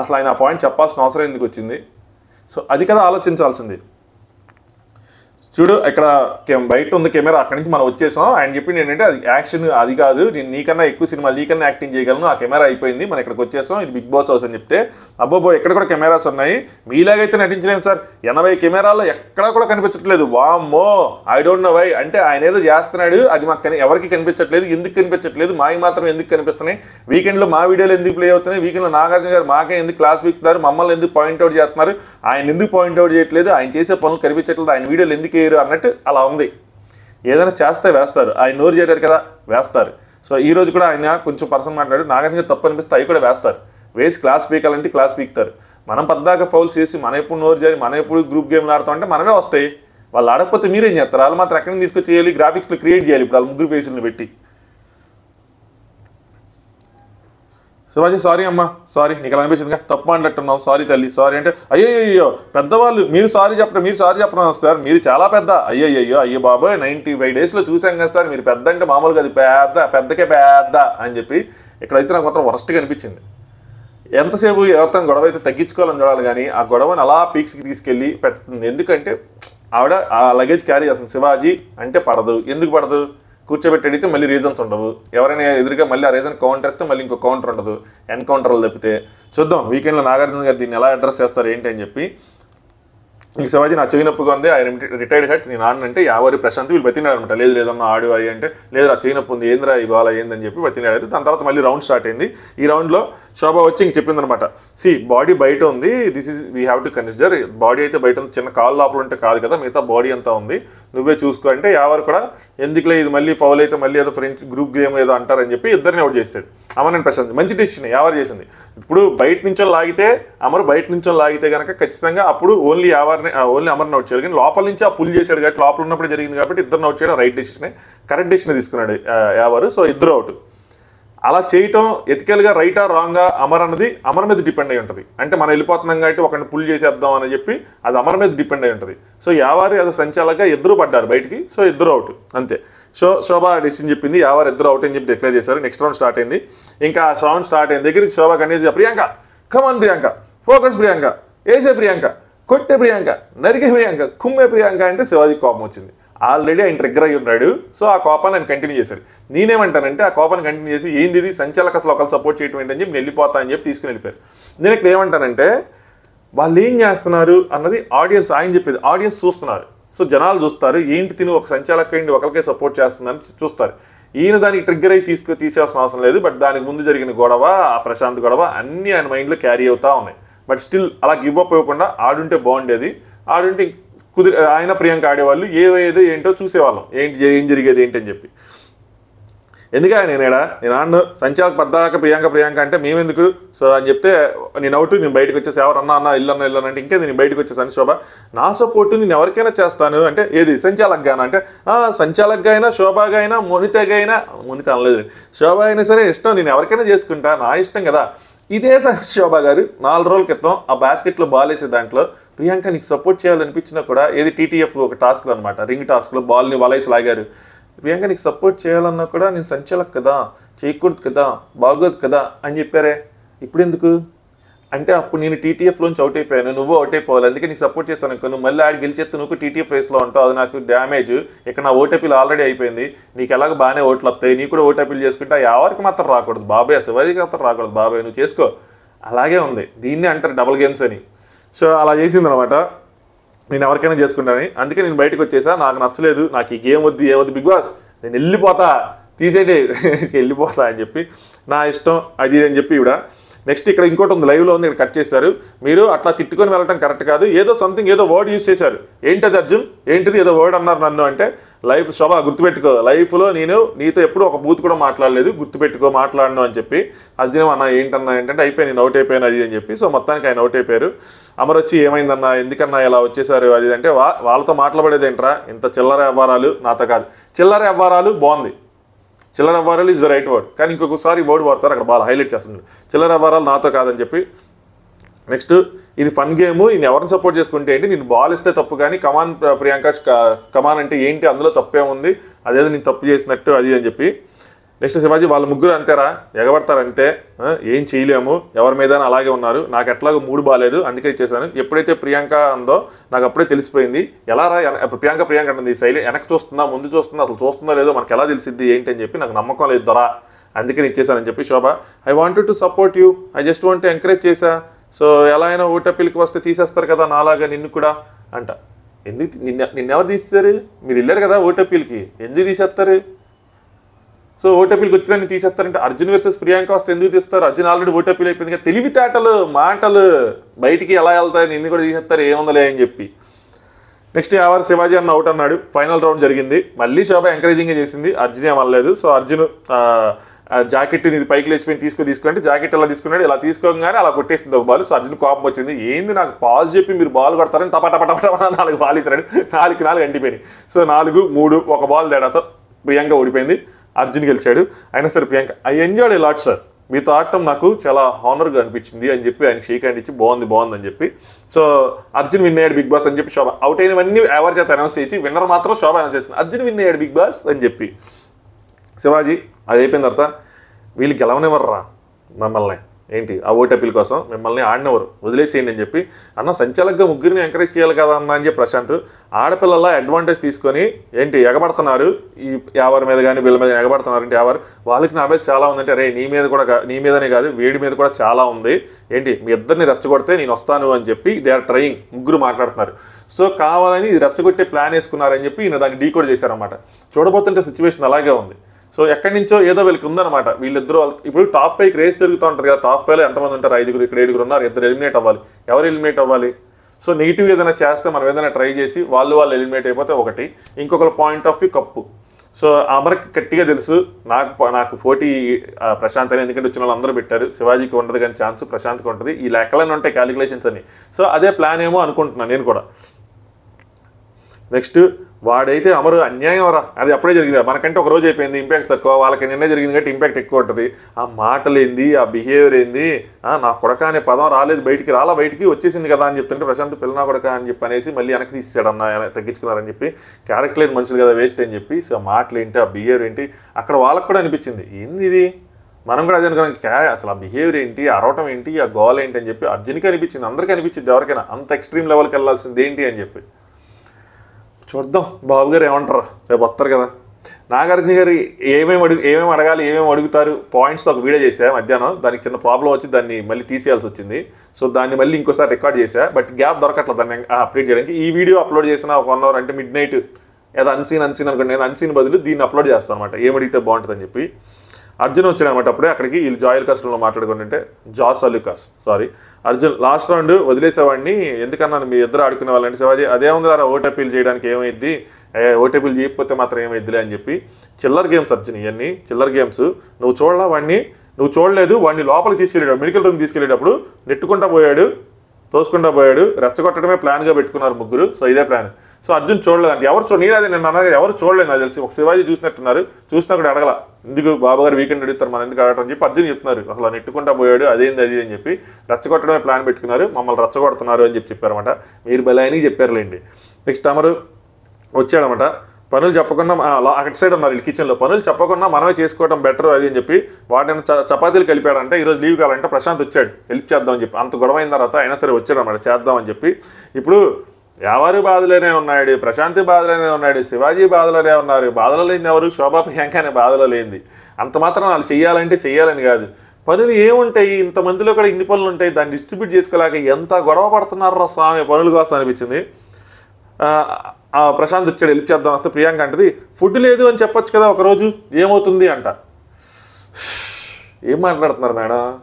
అసలు ఆయన ఆ పాయింట్ చెప్పాల్సిన అవసరం ఎందుకు వచ్చింది? సో అది కదా ఆలోచించాల్సింది. చూడు ఇక్కడ బయట ఉంది కెమెరా అక్కడి నుంచి మనం వచ్చేసాం. ఆయన చెప్పింది ఏంటంటే అది యాక్షన్ అది కాదు. నేను నీకన్నా ఎక్కువ సినిమా నీకన్నా యాక్టింగ్ చేయగలను. ఆ కెమెరా అయిపోయింది. మనం ఇక్కడికి వచ్చేసాం. ఇది బిగ్ బాస్ హౌస్ అని చెప్తే అబ్బోబో ఎక్కడ కూడా కెమెరాస్ ఉన్నాయి? మీలాగైతే నటించలేను సార్. ఎనభై కెమెరాల్లో ఎక్కడా కూడా కనిపించట్లేదు. వామ్మో ఐ డోంట్ నో వై. అంటే ఆయన ఏదో చేస్తున్నాడు. అది మాకు ఎవరికి కనిపించట్లేదు. ఎందుకు కనిపించట్లేదు? మాకి మాత్రం ఎందుకు కనిపిస్తున్నాయి? వీకెండ్లో మా వీడియోలు ఎందుకు ప్లే అవుతున్నాయి? వీకెండ్లో నాగార్జున గారు మాకే ఎందుకు క్లాస్ పీకుతున్నారు మమ్మల్ని ఎందుకు పాయింట్అవుట్ చేస్తున్నారు? ఆయన ఎందుకు పాయింట్అవుట్ చేయట్లేదు? ఆయన చేసే పనులు కనిపించట్లేదు. ఆయన వీడియోలు ఎందుకు చేయరు అన్నట్టు అలా ఉంది. ఏదైనా చేస్తే వేస్తారు. ఆయన నోరు చేరారు కదా వేస్తారు. సో ఈ రోజు కూడా ఆయన కొంచెం పర్సన్ మాట్లాడు నాగార్జున తప్పు అనిపిస్తే అవి కూడా వేస్తారు. వేసి క్లాస్ పీకాలంటే క్లాస్ పీకుతారు. మనం పద్దాక ఫౌల్స్ చేసి మన ఎప్పుడు నోరు జారి మన ఎప్పుడు గ్రూప్ గేమ్లు ఆడతాం అంటే మనమే వస్తాయి. వాళ్ళు ఆడకపోతే మీరేం చేస్తారు? వాళ్ళు మాత్రం ఎక్కడ నుంచి తీసుకొచ్చి చేయాలి గ్రాఫిక్స్లో క్రియేట్ చేయాలి ఇప్పుడు వాళ్ళు ముగ్గురు ఫేసులను పెట్టి. శివాజీ సారీ అమ్మా సారీ నీకు అలా అనిపించిందిగా తప్పు మాట్లాడుతున్నావు. సారీ తల్లి సారీ అంటే అయ్యో అయ్యో పెద్దవాళ్ళు మీరు సారీ చెప్పడం మీరు సారీ చెప్పడం సార్. మీరు చాలా పెద్ద. అయ్యో అయ్యో అయ్యో బాబోయ్ నైంటీ ఫైవ్ డేస్లో చూసాం కదా సార్. మీరు పెద్ద అంటే మామూలుగా అది పెద్ద పెద్దకే పెద్ద అని చెప్పి ఇక్కడైతే నాకు మాత్రం వరస్ట్గా అనిపించింది. ఎంతసేపు ఎవరితో గొడవ అయితే తగ్గించుకోవాలని చూడాలి కానీ ఆ గొడవని అలా పీక్స్కి తీసుకెళ్ళి పెడుతుంది ఎందుకంటే ఆవిడ ఆ లగేజ్ క్యారీ చేస్తుంది. శివాజీ అంటే పడదు. ఎందుకు పడదు? కూర్చోబెట్టి అడిగితే మళ్ళీ రీజన్స్ ఉండవు. ఎవరైనా ఎదురుగా మళ్ళీ ఆ రీజన్ కౌంటర్ ఇస్తే మళ్ళీ ఇంకో కౌంటర్ ఉండదు. ఎన్కౌంటర్లు తప్పితే. చూద్దాం వీకెండ్లో నాగార్జున గారు దీన్ని ఎలా అడ్రస్ చేస్తారు ఏంటి అని చెప్పి. ఇంక శివాజీ నా చెయ్యి నొప్పిగా ఉంది ఆయన రిటైర్డ్ హట్ నేను ఆడినంటే యావరి ప్రశాంత్ వీళ్ళు బతినాడు అనమాట. లేదు లేదన్నా ఆడు అయ్యి అంటే లేదు ఆ చెయ్యి నొప్పి ఉంది ఏందిరా ఈ గోల ఏందని చెప్పి బతినాడు అయితే దాని తర్వాత మళ్ళీ రౌండ్ స్టార్ట్ అయింది. ఈ రౌండ్లో శోభ వచ్చి ఇంక చెప్పిందనమాట సి బాడీ బయట ఉంది this is we have to consider body అయితే బయట ఉంది చిన్న కాలు లోపల ఉంటే కాదు కదా మిగతా బాడీ అంతా ఉంది. నువ్వే చూసుకో అంటే యావరు కూడా ఎందుకులే ఇది మళ్ళీ ఫౌల్ అయితే మళ్ళీ ఏదో ఫ్రెండ్స్ గ్రూప్ గేమ్ ఏదో అంటారని చెప్పి ఇద్దరిని అవుట్ చేస్తాడు. అమర్ అండ్ ప్రశాంత్ మంచి డెసిషన్ ఎవరు చేసింది? ఇప్పుడు బయట నుంచో లాగితే అమర్ బయట నుంచో లాగితే కనుక ఖచ్చితంగా అప్పుడు ఓన్లీ ఎవరిని ఓన్లీ అమర్ని అవుట్ చేయాలి. కానీ లోపల నుంచి ఆ పుల్ చేశాడు కాబట్టి లోపల ఉన్నప్పుడు జరిగింది కాబట్టి ఇద్దరిని అవుట్ చేయడం రైట్ డెసిషనే కరెక్ట్ డెసిషన్ తీసుకున్నాడు ఎవరు? సో ఇద్దరు అవుట్ అలా చేయటం ఎథికల్గా రైటా రాంగా అమర్ అన్నది అమర్ మీద డిపెండ్ అయి ఉంటుంది. అంటే మనం వెళ్ళిపోతున్నాం కాబట్టి ఒకరిని పుల్ చేసేద్దాం అని చెప్పి అది అమర్ మీద డిపెండ్ అయి ఉంటుంది. సో యావారి అది సంచాలక ఇద్దరు పడ్డారు బయటికి సో ఇద్దరు అవుట్ అంతే. సో శోభ డెసిషన్ చెప్పింది యావారు ఇద్దరు అవుట్ అని చెప్పి డిక్లేర్ చేశారు. నెక్స్ట్ రౌండ్ స్టార్ట్ అయింది. ఇంకా రౌండ్ స్టార్ట్ అయిన దగ్గరికి Shobha కనీస్ Priyanka come on Priyanka focus Priyanka ఏసే ప్రియాంక కొట్టే ప్రియాంక నరికే ప్రియాంక కుమ్మే ప్రియాంక అంటే శివాజీ కోపం వచ్చింది. ఆల్రెడీ ఆయన ట్రిగ్గర్ అయి ఉన్నాడు. సో ఆ కోపాన్ని ఆయన కంటిన్యూ చేశాడు. నేనేమంటానంటే ఆ కోపాన్ని కంటిన్యూ చేసి ఏంది ఇది సంచలక అసలు ఒకరు సపోర్ట్ చేయటం ఏంటని చెప్పి వెళ్ళిపోతా అని చెప్పి తీసుకుని వెళ్ళిపోయారు. నేను ఇక్కడ ఏమంటానంటే వాళ్ళు ఏం చేస్తున్నారు అన్నది ఆడియన్స్ ఆయన చెప్పేది. ఆడియన్స్ చూస్తున్నారు. సో జనాలు చూస్తారు. ఏంటి తిని ఒక సంచాలక ఏంటి ఒకరికే సపోర్ట్ చేస్తుందని చూస్తారు. ఈయన దానికి ట్రిగ్గర్ అయి తీసుకు తీసేయాల్సిన అవసరం లేదు. బట్ దానికి ముందు జరిగిన గొడవ ఆ ప్రశాంత్ గొడవ అన్నీ ఆయన మైండ్లో క్యారీ అవుతూ ఉన్నాయి. బట్ స్టిల్ అలా గివ్ అప్ ఇవ్వకుండా ఆడుంటే బాగుండేది. ఆడుంటే కుదిరి ఆయన ప్రియాంక ఆడేవాళ్ళు ఏదో ఏంటో చూసేవాళ్ళం. ఏంటి ఏం జరిగేది ఏంటి అని చెప్పి. ఎందుక నేను ఏడా? నేను ఆడను. సంచాలక పద్దాక ప్రియాంక ప్రియాంక అంటే మేమెందుకు? సో అని చెప్తే నేను అవుట్ నేను బయటకు వచ్చేసి ఎవరు అన్నా అన్న ఇల్లు అన్న ఇల్లు అంటే ఇంకే నేను బయటకు వచ్చేసాను శోభ. నా సపోర్ట్ నేను ఎవరికైనా చేస్తాను. అంటే ఏది? సంచాలక్గా అంటే "ఆ, సంచాలక్గా అయినా శోభగా అయినా మోనితగా అయినా మోనిత అనలేదు. శోభ అయినా సరే ఇష్టం. నేను ఎవరికైనా చేసుకుంటా. నా ఇష్టం కదా. ఇదే శోభ గారు నాలుగు రోజుల క్రితం ఆ బాస్కెట్లో బాల్ వేసే దాంట్లో ప్రియాంక నీకు సపోర్ట్ చేయాలనిపించినా కూడా ఏది టీటీఎఫ్ ఒక టాస్క్లో అనమాట రింగ్ టాస్క్లో బాల్ని వలేసి లాగారు. ప్రియాంక నీకు సపోర్ట్ చేయాలన్నా కూడా నేను సంచలక్ కదా చేయకూడదు కదా బాగోదు కదా అని చెప్పారే. ఇప్పుడు ఎందుకు? అంటే అప్పుడు నేను టీటీఎఫ్లోంచి అవుట్ అయిపోయాను నువ్వు అవుట్ అయిపోవాలి అందుకే నీకు సపోర్ట్ చేస్తాను అనుకో నువ్వు మళ్ళీ ఆడి గెలిచేస్తే నువ్వు టీటీఎఫ్ రేస్లో ఉంటావు అది నాకు డ్యామేజ్ ఇక్కడ నా ఓటీపీలు ఆల్రెడీ అయిపోయింది. నీకు ఎలాగ బాగానే ఓట్లు వస్తాయి నీ కూడా ఓటీపీలు చేసుకుంటే ఎవరికి మాత్రం రాకూడదు బాబాయ్ శివాజీకి మాత్రం రాకూడదు బాబాయ్ నువ్వు చేసుకో. అలాగే ఉంది. దీన్ని అంటారు డబుల్ గేమ్స్ అని. సో అలా చేసింది అనమాట నేను ఎవరికైనా చేసుకుంటానని. అందుకే నేను బయటకు వచ్చేసా. నాకు నచ్చలేదు. నాకు ఈ గేమ్ వద్దు ఏమొద్దు బిగ్ బాస్. నేను వెళ్ళిపోతా. తీసేయండి. వెళ్ళిపోతా అని చెప్పి నా ఇష్టం అది అని చెప్పి ఇవిడ నెక్స్ట్ ఇక్కడ ఇంకోటి ఉంది లైవ్లో ఉంది ఇక్కడ కట్ చేశారు. మీరు అట్లా తిట్టుకొని వెళ్ళటం కరెక్ట్ కాదు. ఏదో సంథింగ్ ఏదో వర్డ్ యూస్ చేశారు. ఏంటది అర్జున్? ఏంటిది ఏదో వర్డ్ అన్నారు నన్ను అంటే లైఫ్ శోభ గుర్తుపెట్టుకో. లైఫ్లో నేను నీతో ఎప్పుడు ఒక బూత్ కూడా మాట్లాడలేదు. గుర్తుపెట్టుకో మాట్లాడను అని చెప్పి. అర్జున్ అన్న ఏంటన్నా ఏంటంటే అయిపోయి నేను అవుట్ అయిపోయాను అది అని చెప్పి. సో మొత్తానికి ఆయన అవుట్ అయిపోయారు. అమర్ వచ్చి ఏమైందన్నా? ఎందుకన్నా ఇలా వచ్చేసారు అది అంటే వా వాళ్ళతో మాట్లాడేది ఏంట్రా ఇంత చిల్లర వ్యవహారాలు నాతో కాదు. చిల్లర వ్యవహారాలు బాగుంది. చిల్లర వ్యవహారాలు ఇస్ ద రైట్ వర్డ్ కానీ ఇంకొకసారి వర్డ్ వాడతారు అక్కడ బాగా హైలైట్ చేస్తుంది చిల్లర వ్యవహారాలు నాతో కాదని చెప్పి నెక్స్ట్ ఇది ఫన్ గేమ్ నేను ఎవరిని సపోర్ట్ చేసుకుంటే ఏంటి? నేను బాల్ ఇస్తే తప్పు కానీ కమాన్ ప్రియాంక కమాన్ అంటే ఏంటి? అందులో తప్పే ఉంది. అదేదో నేను తప్పు చేసినట్టు అది అని చెప్పి నెక్స్ట్ శివాజీ వాళ్ళ ముగ్గురు అంతేరా? ఎగబడతారు అంతే ఏం చేయలేము. ఎవరి మీద అలాగే ఉన్నారు. నాకు ఎట్లాగో మూడు బాగాలేదు అందుకే ఇచ్చేసాను. ఎప్పుడైతే ప్రియాంక అందో నాకు అప్పుడే తెలిసిపోయింది. ఎలా రా ప్రియాంక ప్రియాంక అంటుంది శైలి వెనక్కి చూస్తుందా ముందు చూస్తుందా అసలు చూస్తుందా లేదో మనకు ఎలా తెలిసింది ఏంటి అని చెప్పి నాకు నమ్మకం లేదు దొరా. అందుకే ఇచ్చేసానని చెప్పి Shobha I wanted to support you I just want encourage చేశా. సో ఎలా అయినా ఓటపిల్కి వస్తే తీసేస్తారు కదా నాలాగా నిన్ను కూడా అంట. ఎందుకు నిన్న నిన్నెవరు తీస్తారు మీరు వెళ్ళారు కదా ఓటపిల్కి ఎందుకు తీసేస్తారు? సో ఓటపిల్కి వచ్చిన తీసేస్తారంటే అర్జున్ వర్సెస్ ప్రియాంక వస్తే ఎందుకు తీస్తారు? అర్జున్ ఆల్రెడీ ఓటపిల్ అయిపోయింది కదా. తెలివితేటలు మాటలు బయటికి ఎలా వెళ్తాయి నిన్ను కూడా తీసేస్తారు ఏముందలే అని చెప్పి. నెక్స్ట్ ఎవరు శివాజీ అన్న అవుట్ అన్నాడు. ఫైనల్ రౌండ్ జరిగింది. మళ్ళీ శోభ ఎంకరేజింగ్ చేసింది. అర్జున్ ఏమనలేదు సో అర్జున్ జాకెట్ ఇది పైకి లేచిపోయి తీసుకో తీసుకుంటే జాకెట్ ఎలా తీసుకున్నాడు ఇలా తీసుకోగానే అలా కొట్టేసింది ఒక బాల్. సో అర్జున్ కోపం వచ్చింది. ఏంది నాకు పాజ్ చెప్పి మీరు బాల్ కొడతారని టపా టపా టపా టపా నాలుగు బాల్ ఇస్తాడు. నాలుగు నాలుగు అంటిపోయినాయి సో నాలుగు మూడు ఒక బాల్ తేడాతో ప్రియాంక ఓడిపోయింది. అర్జున్ గెలిచాడు. అయినా సరే Priyanka I enjoyed a lot sir. మీతో ఆడటం నాకు చాలా హానర్గా అనిపించింది అని చెప్పి ఆయన షేక్ హ్యాండ్ ఇచ్చి బాగుంది బాగుంది అని చెప్పి. సో అర్జున్ విన్ అయ్యాడు బిగ్ బాస్ అని చెప్పి శోభ. అవుట్ అయినవన్నీ ఎవరి చేత అనౌన్స్ చేసి విన్నర్ మాత్రం శోభ అనౌన్స్ చేస్తుంది. అర్జున్ విన్ అయ్యాడు బిగ్ బాస్ అని చెప్పి. శివాజీ అది అయిపోయిన తర్వాత వీళ్ళు గెలవనివ్వర్రా మమ్మల్ని. ఏంటి? ఆ ఓటపిల్ కోసం మిమ్మల్ని ఆడినవరు. వదిలేసేయండి అని చెప్పి అన్న సంచాలకుగా ముగ్గురిని ఎంకరేజ్ చేయాలి కదా అన్న అని చెప్పి ప్రశాంత్ ఆడపిల్లల అడ్వాంటేజ్ తీసుకొని ఏంటి ఎగబడుతున్నారు? ఈ ఎవరి మీద కానీ వీళ్ళ మీద ఎగబడుతున్నారు అంటే ఎవరు వాళ్ళకి నా మీద చాలా ఉందంటే రే నీ మీద కూడా నీ మీదనే కాదు వేడి మీద కూడా చాలా ఉంది. ఏంటి? మీ ఇద్దరిని రెచ్చగొడితే నేను వస్తాను అని చెప్పి దే ఆర్ ట్రయింగ్ ముగ్గురు మాట్లాడుతున్నారు. సో కావాలని ఇది రెచ్చగొట్టే ప్లాన్ వేసుకున్నారని చెప్పి ఈయన దాన్ని డీకోడ్ చేశారన్నమాట. చూడబోతుంటే సిచ్యువేషన్ అలాగే ఉంది. సో ఎక్కడి నుంచో ఏదో వీళ్ళకి ఉందన్నమాట. వీళ్ళిద్దరూ ఇప్పుడు టాప్ ఫైవ్కి రేస్ జరుగుతూ ఉంటుంది కదా టాప్ ఫైవ్లో ఎంతమంది ఉంటారు? ఐదుగురు ఇక్కడ ఏడుగురు ఉన్నారు ఇద్దరు ఎలిమినేట్ అవ్వాలి. ఎవరు ఎలిమినేట్ అవ్వాలి? సో నెగిటివ్ ఏదైనా చేస్తే మనం ఏదైనా ట్రై చేసి వాళ్ళు వాళ్ళు ఎలిమినేట్ అయిపోతే ఒకటి. ఇంకొకరు point of view cup. So అమర్కి గట్టిగా తెలుసు నాకు నాకు పోటీ ప్రశాంత్ అని ఎందుకంటే వచ్చిన వాళ్ళు అందరూ పెట్టారు. శివాజీకి ఉండదు కానీ ఛాన్స్ ప్రశాంత్కి ఉంటుంది. ఈ లెక్కలన్నీ ఉంటాయి క్యాలిక్యులేషన్స్ అని సో అదే ప్లాన్ ఏమో అనుకుంటున్నాను నేను కూడా. నెక్స్ట్ వాడైతే అమరు అన్యాయం రా. అది అప్పుడే జరిగింది. మనకంటే ఒక రోజు అయిపోయింది ఇంపాక్ట్ తక్కువ. వాళ్ళకి నిన్నే జరిగింది కాబట్టి ఇంపాక్ట్ ఎక్కువ ఉంటుంది. ఆ మాటలు ఏంది ఆ బిహేవియర్ ఏంది? ఆ, నా కొడక అనే పదం రాలేదు. బయటికి రాలా బయటికి వచ్చేసింది కదా అని చెప్తుంటే ప్రశాంత్ పిల్ల కొడక అని చెప్పి అనేసి మళ్ళీ వెనక్కి తీసేసాడు అన్న తగ్గించుకున్నారని చెప్పి. క్యారెక్టర్ లేని మనుషులు కదా వేస్ట్ అని చెప్పి. సో ఆ మాటలు ఏంటి ఆ బిహేవియర్ ఏంటి? అక్కడ వాళ్ళకి కూడా అనిపించింది. ఏంది ఇది? మనం కూడా అదే అనుకున్నాం. క్యా అసలు ఆ బిహేవియర్ ఏంటి? అరవటం ఏంటి? ఆ గోల్ ఏంటి అని చెప్పి అర్జున్కి అనిపించింది. అందరికీ అనిపించింది ఎవరికైనా. అంత ఎక్స్ట్రీమ్ లెవెల్కి వెళ్ళాల్సింది ఏంటి అని చెప్పి. చూద్దాం. బాబు గారు ఏమంటారు? రేపు వస్తారు కదా. నాగార్జున గారు ఏమేమి అడుగు ఏమేమి అడగాలి ఏమేమి అడుగుతారు? పాయింట్స్తో ఒక వీడియో చేశా మధ్యాహ్నం. దానికి చిన్న ప్రాబ్లం వచ్చి దాన్ని మళ్ళీ తీసేయాల్సి వచ్చింది. సో దాన్ని మళ్ళీ ఇంకోసారి రికార్డ్ చేశా. బట్ గ్యాప్ దొరకట్లేదు దాన్ని అప్డేట్ చేయడానికి. ఈ వీడియో అప్లోడ్ చేసిన ఒక వన్ అవర్ అంటే మిడ్ నైట్ ఏదో అన్సీన్ అన్సీన్ అనుకోండి. నేను అన్సీన్ బదులు దీన్ని అప్లోడ్ చేస్తాను అనమాట ఏం అడిగితే బాగుంటుందని చెప్పి. అర్జున్ వచ్చాడు అనమాట అప్పుడే. అక్కడికి వీళ్ళు జాయల్ మాట్లాడుకుంటుంటే Jos Alukkas sorry Arjun last round వదిలేసేవాడిని. ఎందుకన్నాను మీ ఇద్దరు ఆడుకునే వాళ్ళంటే శివాజీ? అదే ఉంది రా ఓట్ అప్పీల్ చేయడానికి ఏమైద్ది? ఓట్ అప్పీల్ చేయకపోతే మాత్రం ఏమైద్దిలే అని చెప్పి చిల్లర్ గేమ్స్ అర్జున్ ఇవన్నీ చిల్లర్ గేమ్స్. నువ్వు చూడలా వాడిని నువ్వు చూడలేదు వాడిని లోపలికి తీసుకెళ్ళాడు మెడికల్ రూమ్ తీసుకెళ్ళేటప్పుడు నెట్టుకుంటా పోయాడు తోసుకుంటా పోయాడు రెచ్చగొట్టడమే ప్లాన్గా పెట్టుకున్నారు ముగ్గురు. సో ఇదే ప్లాన్ సో అర్జున్ చూడలేదు ఎవరు చూ నేను అది నేను అన్నగా ఎవరు చూడలేదు నాకు తెలిసి. ఒక శివాజీ చూసినట్టున్నారు. చూసినా కూడా అడగల. ఎందుకు బాబుగారు వీకెండ్ అడుగుతారు మన ఎందుకు అడగటం? చెప్పి అర్జున్ చెప్తున్నారు. అసలు నెట్టుకుంటా పోయాడు అదేంది అది అని చెప్పి రచ్చగొట్టడమే ప్లాన్ పెట్టుకున్నారు. మమ్మల్ని రచ్చగొడుతున్నారు అని చెప్పి చెప్పారన్నమాట. మీరు బలాయని చెప్పారులేండి. నెక్స్ట్ అమరు వచ్చాడనమాట పనులు చెప్పకుండా ఆ, అక్కడ సైడ్ ఉన్నారు వీళ్ళు కిచెన్లో పనులు చెప్పకుండా మనమే చేసుకోవడం బెటర్ అది అని చెప్పి వాటిని చ- చపాతీలు కలిపాడంటే. ఈరోజు లీవ్ కావాలంటే ప్రశాంత్ వచ్చాడు. హెల్ప్ చేద్దామని చెప్పి. అంత గొడవ అయిన తర్వాత అయినా సరే వచ్చాడు అన్నమాట చేద్దామని చెప్పి. ఇప్పుడు ఎవరు బాధలోనే ఉన్నాడు ప్రశాంతి బాధలోనే ఉన్నాడు శివాజీ బాధలోనే ఉన్నారు. బాధలు లేని ఎవరు? శోభా ప్రియాంక అనే బాధలో లేనిది అంత మాత్రం వాళ్ళు చెయ్యాలంటే చెయ్యాలని కాదు. పనులు ఏముంటాయి? ఇంతమందిలో కూడా ఇన్ని పనులు ఉంటాయి. దాన్ని డిస్ట్రిబ్యూట్ చేసుకోలేక ఎంత గొడవ పడుతున్నారో స్వామి? పనుల కోసం అనిపించింది. ఆ, ప్రశాంత్ వచ్చాడు హెల్ప్ చేద్దాం వస్తే ప్రియాంక అంటది ఫుడ్ లేదు అని చెప్పొచ్చు కదా ఒకరోజు ఏమవుతుంది? అంట. ఏం మాట్లాడుతున్నారు మేడం?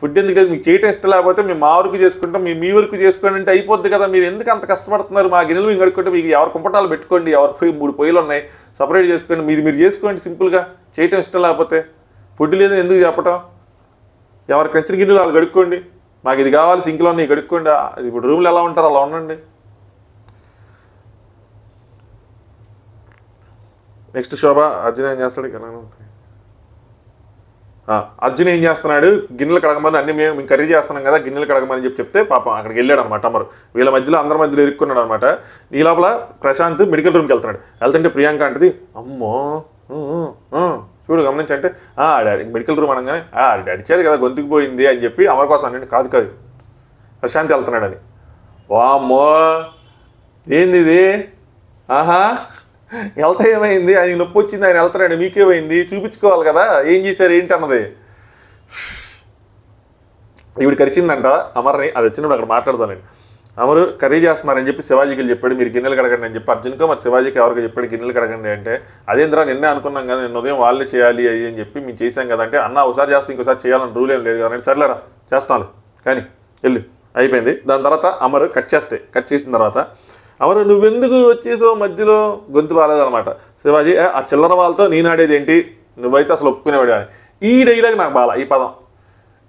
ఫుడ్ ఎందుకు లేదు? మీకు చేయటం ఇష్టం లేకపోతే మేము మా వరకు చేసుకుంటాం మీ మీ వరకు చేసుకోండి అంటే అయిపోద్ది కదా. మీరు ఎందుకు అంత కష్టపడుతున్నారు? మా గిన్నెలు మేము కడుక్కుంటే మీకు ఎవరి కుంపటాలు పెట్టుకోండి ఎవరి పొయ్యి మూడు పొయ్యిలు ఉన్నాయి సపరేట్ చేసుకోండి. మీది మీరు చేసుకోండి సింపుల్గా చేయటం ఇష్టం లేకపోతే ఫుడ్ లేదు ఎందుకు చెప్పటం? ఎవరికి నచ్చిన గిన్నెలు వాళ్ళు కడుక్కోండి. మాకు ఇది కావాలి సింక్లో ఉన్నాయి కడుక్కోండి. ఇప్పుడు రూమ్లో ఎలా ఉంటారో అలా ఉండండి. నెక్స్ట్ శోభ అర్జున ఏం చేస్తాడు? అర్జున్ ఏం చేస్తున్నాడు? గిన్నెలు కడగమని అన్ని మేము కర్రీ చేస్తున్నాం కదా గిన్నెలు కడగమని చెప్పి చెప్తే పాపం అక్కడికి వెళ్ళాడు అనమాట అమరు. వీళ్ళ మధ్యలో అందరి మధ్యలో ఇరుక్కున్నాడు అనమాట ఈ లోపల ప్రశాంత్ మెడికల్ రూమ్కి వెళ్తున్నాడు. వెళ్తుంటే ప్రియాంక అంటది అమ్మో చూడు గమనించంటే "ఆ, మెడికల్ రూమ్ అనగానే "ఆ, అడిచారు కదా గొంతుకు పోయింది అని చెప్పి అమర కోసం అంటే కాదు కాదు ప్రశాంత్ వెళ్తున్నాడని. వామ్మో ఏంది ఇది ఆహా వెళ్తా ఏమైంది ఆయన నొప్పి వచ్చింది ఆయన వెళ్తున్నాడు మీకేమైంది? చూపించుకోవాలి కదా ఏం చేశారు ఏంటి అన్నది. ఈవిడ కరిచిందంట అమర్ని అది వచ్చినప్పుడు అక్కడ మాట్లాడతానండి అమరు కర్రీ చేస్తున్నారని చెప్పి శివాజీకి చెప్పాడు మీరు గిన్నెలు కడగండి అని చెప్పి. అర్జున్కో మరి శివాజీకి ఎవరికి చెప్పాడు గిన్నెలు కడగండి అంటే అదేంద్రా నిన్నే అనుకున్నాం కదా నిన్న ఉదయం వాళ్ళే చేయాలి అది అని చెప్పి మేము చేసాం కదా అంటే అన్న ఒకసారి చేస్తే ఇంకోసారి చేయాలని రూల్ ఏం లేదు కదా సర్లేరా చేస్తాను కానీ వెళ్ళి. అయిపోయింది. దాని తర్వాత అమరు కట్ చేస్తే కట్ చేసిన తర్వాత అమరు నువ్వెందుకు వచ్చేసో మధ్యలో? గొంతు బాగాలేదనమాట శివాజీ ఆ చిల్లర వాళ్ళతో నేను ఏంటి నువ్వైతే అసలు ఒప్పుకునేవాడు అని. ఈ డైలాగ్ నాకు బాగా ఈ పదం.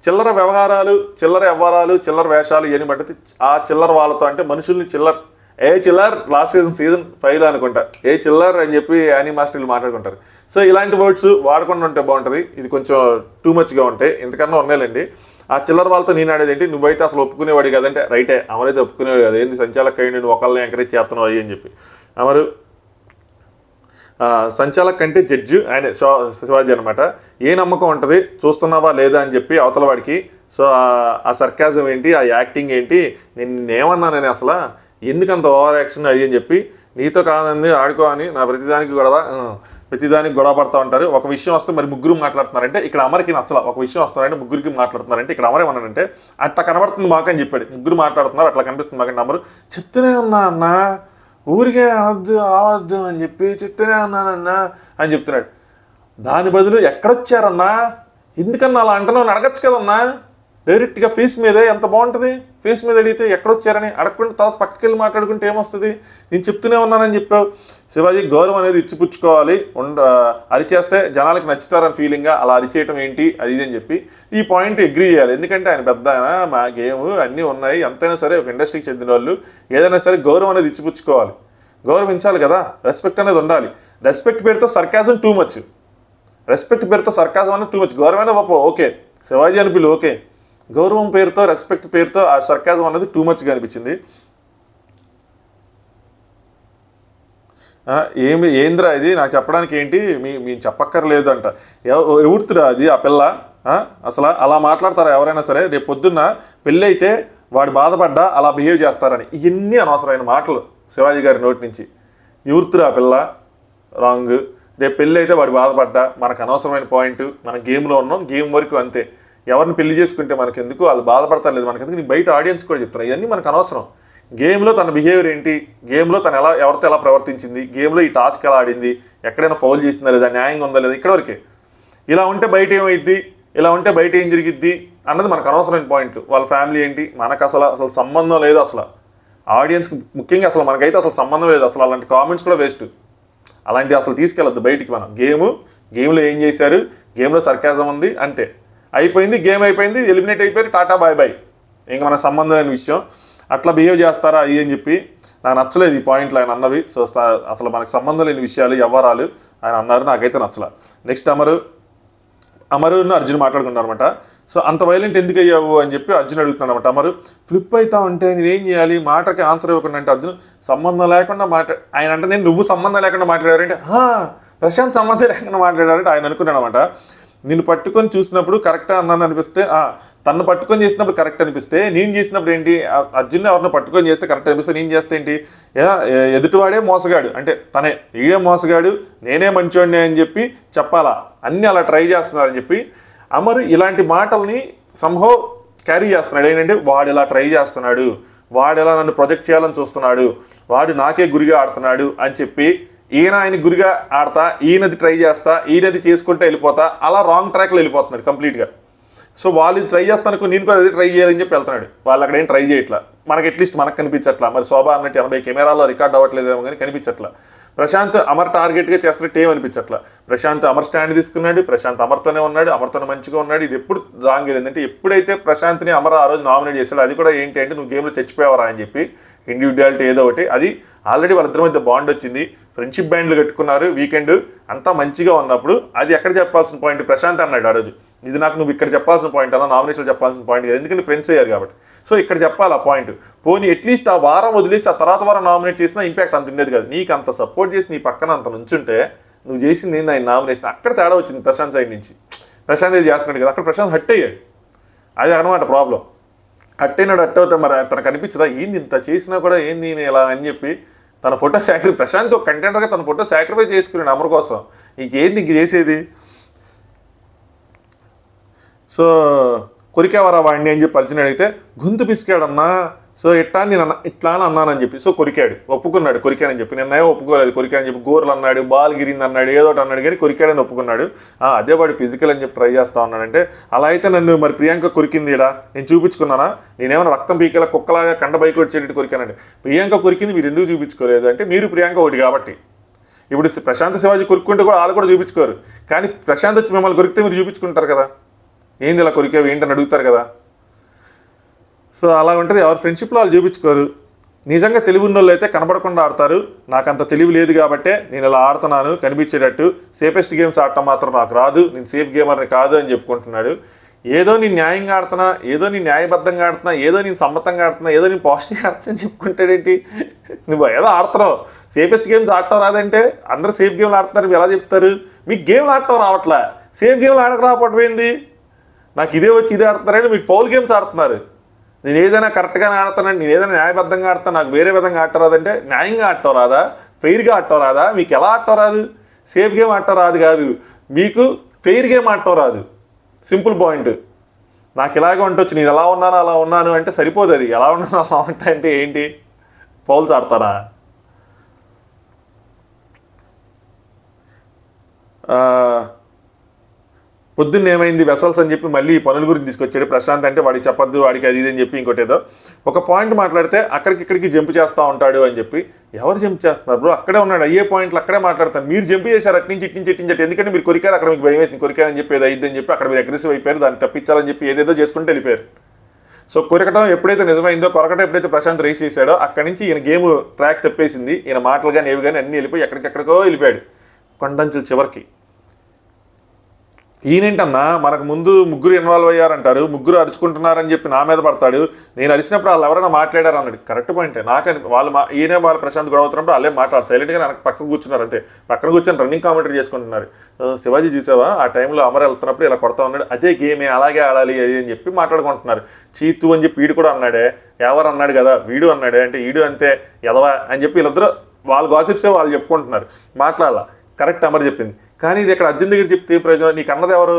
చిల్లర వ్యవహారాలు చిల్లర వ్యవహారాలు చిల్లర వేషాలు ఇవన్నీ బట్టి ఆ చిల్లర వాళ్ళతో అంటే మనుషుల్ని చిల్లర. ఏ చిల్లర్ లాస్ట్ సీజన్ సీజన్ ఫైవ్ అనుకుంటా. ఏ చిల్లర్ అని చెప్పి యానీ మాస్టర్లు మాట్లాడుకుంటారు. సో ఇలాంటి వర్డ్స్ వాడకుండా ఉంటే బాగుంటుంది. ఇది కొంచెం టూ మచ్గా ఉంటాయి ఇంతకన్నా ఉన్నాయిలేండి. ఆ చిల్లర వాళ్ళతో నేను ఆడేది ఏంటి? నువ్వైతే అసలు ఒప్పుకునేవాడు కదంటే రైటే అమరైతే ఒప్పుకునేవాడు కదా. ఏంది సంచాలక అయ్యి నేను ఒకళ్ళని ఎంకరేజ్ చేస్తున్నావు అయ్యి అని చెప్పి. అమరు సంచాలక్ అంటే జడ్జి ఆయన శివాజీ అనమాట ఏ నమ్మకం ఉంటుంది? చూస్తున్నావా లేదా? అని చెప్పి అవతల వాడికి. సో ఆ- సర్కాజం ఏంటి? ఆ యాక్టింగ్ ఏంటి? నేను ఏమన్నా నేను అసలు? ఎందుకంత ఓవర్ యాక్షన్ అది అని చెప్పి. నీతో కాదండి ఆడుకో అని నా ప్రతిదానికి గొడవ. ప్రతిదానికి గొడవ పడతా ఉంటారు. ఒక విషయం వస్తే మరి ముగ్గురు మాట్లాడుతున్నారంటే ఇక్కడ అమరికి నచ్చల. ఒక విషయం వస్తున్నారంటే ముగ్గురికి మాట్లాడుతున్నారంటే ఇక్కడ అమర్ అట్లా కనబడుతుంది మాకు అని చెప్పాడు. ముగ్గురు మాట్లాడుతున్నారు అట్లా కనిపిస్తుంది మాకంటే అమరు చెప్తూనే ఉన్నా అన్న ఊరికే అవద్దు అవద్దు అని చెప్పి చెప్తూనే ఉన్నానన్నా అని చెప్తున్నాడు. దాని బదులు ఎక్కడొచ్చారన్నా? ఎందుకన్నా అలా అంటున్నావు? అడగచ్చు కదన్నా? డైరెక్ట్గా ఫీస్ మీదే ఎంత బాగుంటుంది? ఫీస్ మీద అడిగితే ఎక్కడొచ్చారని అడగకుండా తర్వాత పక్కకి వెళ్ళి మాట్లాడుకుంటే ఏమొస్తుంది? నేను చెప్తూనే ఉన్నానని చెప్పావు. శివాజీ గౌరవం అనేది ఇచ్చిపుచ్చుకోవాలి. ఉండ అరిచేస్తే జనాలకు నచ్చుతారని ఫీలింగ్గా అలా అరిచేయటం ఏంటి? అది అని చెప్పి ఈ పాయింట్ అగ్రీ చేయాలి. ఎందుకంటే ఆయన పెద్ద ఆయన మా గేమ్ అన్నీ ఉన్నాయి. ఎంతైనా సరే ఒక ఇండస్ట్రీకి చెందిన వాళ్ళు. ఏదైనా సరే గౌరవం అనేది ఇచ్చిపుచ్చుకోవాలి. గౌరవించాలి కదా? రెస్పెక్ట్ అనేది ఉండాలి. రెస్పెక్ట్ పేరుతో సర్కాజం టూ మచ్ రెస్పెక్ట్ పేరుతో సర్కాజం అనేది టూ మచ్ గౌరవమైన పాప ఓకే. శివాజీ అని పిలు ఓకే. గౌరవం పేరుతో రెస్పెక్ట్ పేరుతో ఆ సర్కాజం అనేది టూ మచ్గా అనిపించింది. ఏమి ఏంద్రా ఇది? నాకు చెప్పడానికి ఏంటి? మీ మీరు చెప్పక్కర్లేదు అంట. ఎవరుతురా అది ఆ పిల్ల? అసలు అలా మాట్లాడతారా ఎవరైనా సరే? రేపు పొద్దున్న పెళ్ళి అయితే వాడు బాధపడ్డా అలా బిహేవ్ చేస్తారని. ఇవన్నీ అనవసరమైన మాటలు శివాజీ గారి నోటి నుంచి. ఎవరుతురా ఆ పిల్ల? రాంగ్ రేపు పెళ్ళి అయితే వాడు బాధపడ్డా మనకు అనవసరమైన పాయింట్ మన గేమ్లో ఉన్నాం గేమ్ వరకు అంతే. ఎవరిని పెళ్ళి చేసుకుంటే మనకెందుకు? వాళ్ళు బాధపడతారు లేదు మనకెందుకు? ఎందుకు బయట ఆడియన్స్ కూడా చెప్తారు. ఇవన్నీ మనకు అనవసరం. గేమ్లో తన బిహేవియర్ ఏంటి? గేమ్లో తను ఎలా ఎవరితో ఎలా ప్రవర్తించింది? గేమ్లో ఈ టాస్క్ ఎలా ఆడింది? ఎక్కడైనా ఫౌల్ చేసిందా లేదా? న్యాయంగా ఉందా లేదా? ఇక్కడ వరకే. ఇలా ఉంటే బయట ఏమైద్ది? ఇలా ఉంటే బయట ఏం జరిగిద్ది? అన్నది మనకు అనవసరమైన పాయింట్ వాళ్ళ ఫ్యామిలీ ఏంటి? మనకు అసలు అసలు సంబంధం లేదు అసలు. ఆడియన్స్కి ముఖ్యంగా అసలు మనకైతే అసలు సంబంధం లేదు. అసలు అలాంటి కామెంట్స్ కూడా వేస్ట్ అలాంటివి అసలు తీసుకెళ్ళొద్దు బయటికి మనం. గేమ్ గేమ్లో ఏం చేశారు? గేమ్లో సర్కాజం ఉంది అంతే. అయిపోయింది గేమ్ అయిపోయింది ఎలిమినేట్ అయిపోయి టాటా బాయ్ బాయ్ ఇంకా మనకు సంబంధం లేని విషయం. అట్లా బిహేవ్ చేస్తారా అది అని చెప్పి నాకు నచ్చలేదు ఈ పాయింట్లు ఆయన అన్నవి. సో అసలు మనకు సంబంధం లేని విషయాలు వ్యవహారాలు ఆయన అన్నారు నాకైతే నచ్చల. నెక్స్ట్ అమరు అమరును అర్జున్ మాట్లాడుకున్నారు అనమాట సో అంత వైలెంట్ ఎందుకు అయ్యావు అని చెప్పి అర్జున్ అడుగుతున్నాడు అనమాట అమరు ఫ్లిప్ అవుతా ఉంటే ఏం చేయాలి? మాటకి ఆన్సర్ ఇవ్వకుండా అంటే అర్జున్ సంబంధం లేకుండా మాట్లా ఆయన అంటే నేను నువ్వు సంబంధం లేకుండా మాట్లాడారంటే ప్రశాంత్ సంబంధం లేకుండా మాట్లాడారంటే ఆయన అనుకున్నాడు అనమాట నిన్ను పట్టుకొని చూసినప్పుడు కరెక్టా అన్నాను అనిపిస్తే తను పట్టుకొని చేసినప్పుడు కరెక్ట్ అనిపిస్తే నేను చేసినప్పుడు ఏంటి? అర్జున్ ఎవరిని పట్టుకొని చేస్తే కరెక్ట్ అనిపిస్తే నేను చేస్తే ఏంటి? ఎదుటివాడే మోసగాడు. అంటే తనే ఈడే మోసగాడు నేనే మంచివాడిని అని చెప్పి చెప్పాలా? అన్నీ అలా ట్రై చేస్తున్నారని చెప్పి అమరు ఇలాంటి మాటల్ని సంహో క్యారీ చేస్తున్నాడు. ఏంటంటే వాడు ఇలా ట్రై చేస్తున్నాడు. వాడు ఎలా నన్ను ప్రొజెక్ట్ చేయాలని చూస్తున్నాడు. వాడు నాకే గురిగా ఆడుతున్నాడు అని చెప్పి ఈయన ఆయన గురిగా ఆడతా ఈయనది ట్రై చేస్తా ఈయనది చేసుకుంటే వెళ్ళిపోతా అలా రాంగ్ ట్రాక్లో వెళ్ళిపోతున్నాడు కంప్లీట్గా సో వాళ్ళు ఇది ట్రై చేస్తాను నేను కూడా అది ట్రై చేయాలని చెప్పి వెళ్తున్నాడు. వాళ్ళు అక్కడ ఏం ట్రై చేయట్లా? మనకి అట్లీస్ట్ మనకు కనిపించట్లా. మరి శోభ అన్నట్టు ఎనభై కెమెరాలో రికార్డ్ అవ్వట్లేదేమో కానీ కనిపించట్లా. ప్రశాంత్ అమర్ టార్గెట్గా చేస్తున్నట్టు ఏం అనిపించట్లా. ప్రశాంత్ అమర్ స్టాండ్ తీసుకున్నాడు ప్రశాంత్ అమర్తోనే ఉన్నాడు అమర్తోనే మంచిగా ఉన్నాడు. ఇది ఎప్పుడు రాంగ్ ఏంటంటే ఎప్పుడైతే ప్రశాంత్ని అమర్ ఆ రోజు నామినేట్ చేశాడో అది కూడా ఏంటి అంటే నువ్వు గేమ్లో చచ్చిపోయావరా అని చెప్పి ఇండివిజువాలిటీ ఏదో ఒకటి. అది ఆల్రెడీ వాళ్ళిద్దరి మధ్య బాండ్ వచ్చింది. ఫ్రెండ్షిప్ బ్యాండ్లు కట్టుకున్నారు వీకెండ్. అంతా మంచిగా ఉన్నప్పుడు అది ఎక్కడ చెప్పాల్సిన పాయింట్? ప్రశాంత్ అన్నాడు ఆ రోజు. ఇది నాకు నువ్వు ఇక్కడ చెప్పాల్సిన పాయింట్ అన్న నామినేషన్ చెప్పాల్సిన పాయింట్ కదా. ఎందుకంటే ఫ్రెండ్స్ అయ్యారు కాబట్టి. సో ఇక్కడ చెప్పాలి ఆ పాయింట్. పోనీ అట్లీస్ట్ ఆ వారం వదిలేసి ఆ తర్వాత వారం నామినేట్ చేసినా ఇంపాక్ట్ అంత ఉండేది కాదు. నీకు అంత సపోర్ట్ చేసి నీ పక్కన అంత నుంచుంటే నువ్వు చేసింది ఏంది? ఆయన నామినేషన్. అక్కడ తేడా వచ్చింది ప్రశాంత్ సైడ్ నుంచి. ప్రశాంత్ ఇది చేస్తున్నాడు కదా. అక్కడ ప్రశాంత్ హట్ అయ్యాడు. అది అనమాట ప్రాబ్లం. అట్టేనాడు అట్ట మరి. తనకు అనిపించదా? ఏంది ఇంత చేసినా కూడా ఏంది నేను ఇలా అని చెప్పి తన ఫోటో సాక్రి ప్రశాంత్ ఒక కంటెంటర్గా తన ఫోటో సాక్రిఫైస్ చేసుకున్నాడు అమర్ కోసం. ఇంకేంది ఇంక చేసేది? సో కొరికేవారా వాడిని అని చెప్పి అర్జున్ అడిగితే గొంతు పిసికాడన్నా సో ఇట్లా నేను అన్న ఇట్లా అని అన్నానని చెప్పి సో కొరికాడు. ఒప్పుకున్నాడు కొరికాడని చెప్పి. నేను ఏమో ఒప్పుకోలేదు కొరికాడని చెప్పి గోర్లు అన్నాడు బాల్ గిరింది అన్నాడు ఏదో ఒకటి అన్నాడు కానీ కొరికాడని ఒప్పుకున్నాడు. అదే వాడు ఫిజికల్ అని చెప్పి ట్రై చేస్తా ఉన్నాడంటే అలా అయితే నన్ను మరి ప్రియాంక కొరికింది ఇడా నేను చూపించుకున్నానా? నేనేమైనా రక్తం పీకేలా కుక్కలాగా కండ బైక్ వచ్చేటట్టు కొరికానండి ప్రియాంక కొరికింది మీరు ఎందుకు చూపించుకోలేదు? అంటే మీరు ప్రియాంక ఒకటి కాబట్టి. ఇప్పుడు ప్రశాంత్ శివాజీ కొరుక్కుంటే కూడా వాళ్ళు కూడా చూపించుకోరు. కానీ ప్రశాంత్ వచ్చి మిమ్మల్ని కొరికితే మీరు చూపించుకుంటారు కదా. ఏంది ఇలా కొరికేవి? ఏంటని అడుగుతారు కదా. సో అలా ఉంటుంది. ఎవరి ఫ్రెండ్షిప్లో వాళ్ళు చూపించుకోరు. నిజంగా తెలివి అయితే కనబడకుండా ఆడతారు. నాకు అంత తెలివి లేదు కాబట్టే నేను ఇలా ఆడుతున్నాను కనిపించేటట్టు. సేఫెస్ట్ గేమ్స్ ఆడటం మాత్రం నాకు రాదు. నేను సేఫ్ గేమర్ని కాదు అని చెప్పుకుంటున్నాడు. ఏదో నేను న్యాయంగా ఆడుతున్నా ఏదో నేను న్యాయబద్ధంగా ఆడుతున్నా ఏదో నేను సమ్మతంగా ఆడుతున్నా ఏదో నేను పాజిటివ్గా ఆడుతున్నా అని చెప్పుకుంటాడేంటి నువ్వు ఏదో ఆడుతున్నావు సేఫెస్ట్ గేమ్స్ ఆడటం రాదంటే అందరూ సేఫ్ గేమ్లు ఆడుతున్నారు. ఎలా చెప్తారు? మీకు గేమ్లు ఆడటం రావట్లే. సేఫ్ గేమ్లు ఆడక రావటం ఏంది? నాకు ఇదే వచ్చి ఇదే ఆడుతున్నారని మీకు ఫౌల్ గేమ్స్ ఆడుతున్నారు. నేను ఏదైనా కరెక్ట్గానే ఆడతానండి నేను ఏదైనా న్యాయబద్ధంగా ఆడతాను నాకు వేరే విధంగా ఆడటం రాదంటే న్యాయంగా ఆడటం రాదా? ఫెయిర్గా ఆడటం రాదా? మీకు ఎలా ఆడటం రాదు? సేఫ్ గేమ్ ఆడటం రాదు కాదు. మీకు ఫెయిర్ గేమ్ ఆడటం రాదు. Simple point. నాకు ఇలాగే ఉండొచ్చు నేను ఎలా ఉన్నాను అలా ఉన్నాను అంటే సరిపోదు అది. ఎలా ఉన్నాను అలా ఉంటా అంటే ఏంటి? ఫౌల్స్ ఆడతారా? uh, పొద్దున్న ఏమైంది? వెసల్స్ అని చెప్పి మళ్ళీ పనుల గురించి తీసుకొచ్చాడు. ప్రశాంత్ అంటే వాడికి చెప్పొద్దు వాడికి అది ఇది అని చెప్పి ఇంకోటి ఏదో. ఒక పాయింట్ మాట్లాడితే అక్కడికి ఇక్కడికి జంప్ చేస్తూ ఉంటాడు అని చెప్పి. ఎవరు జంప్ చేస్తున్నారు బ్రో? అక్కడే ఉన్నాడు. అయ్యే పాయింట్లు అక్కడే మాట్లాడతాను. మీరు జంప్ చేశారు అటు నుంచి ఇటు ఎందుకంటే మీరు కొరికారు అక్కడ మీకు భయం వేసింది. కొరికారని చెప్పి ఏదో అని చెప్పి అక్కడ మీరు అగ్రెసివ్ అయిపోయారు. దాన్ని తప్పించాలని చెప్పి ఏదేదో చేసుకుంటూ వెళ్ళిపోయారు. సో కొరకటం ఎప్పుడైతే నిజమైందో కొరకటం ఎప్పుడైతే ప్రశాంత్ రేస్ చేశాడో అక్కడి నుంచి ఈయన గేమ్ ట్రాక్ తప్పేసింది. ఈయన మాటలు కానీ ఏవి కానీ అన్నీ వెళ్ళిపోయి ఎక్కడికెక్కడికో వెళ్ళిపోయాడు. కొండంచుల చివరికి. ఈయనేంటన్నా మనకు ముందు ముగ్గురు ఇన్వాల్వ్ అయ్యారంటారు ముగ్గురు అరుచుకుంటున్నారని చెప్పి నా మీద పడతాడు. నేను అరిచినప్పుడు వాళ్ళు ఎవరైనా మాట్లాడారు అన్నాడు. కరెక్ట్ పాయింటే నాకని వాళ్ళు మా ఈయనే వాళ్ళు ప్రశాంత్ గొడవ అవుతున్నప్పుడు వాళ్ళే మాట్లాడు సైలెంట్గా నాకు పక్కకు కూర్చున్నారు అంటే పక్కన కూర్చొని రన్నింగ్ కామెంటరీ చేసుకుంటున్నారు. శివాజీ చూసావా? ఆ టైంలో అమర్ వెళ్తున్నప్పుడు ఇలా కొడతా ఉన్నాడు. అదే గేమే అలాగే ఆడాలి అది అని చెప్పి మాట్లాడుకుంటున్నారు. చీతు అని చెప్పి వీడు కూడా అన్నాడే. ఎవరు అన్నాడు కదా? వీడు అన్నాడే. అంటే వీడు అంతే ఎదవా అని చెప్పి వీళ్ళిద్దరూ వాళ్ళు గాసిప్సే వాళ్ళు చెప్పుకుంటున్నారు. మాట్లాడాల? కరెక్ట్ అమర్ చెప్పింది. కానీ ఇది ఇక్కడ అర్జున్ దగ్గర చెప్తే ప్రయోజనం నీకు అన్నది ఎవరు?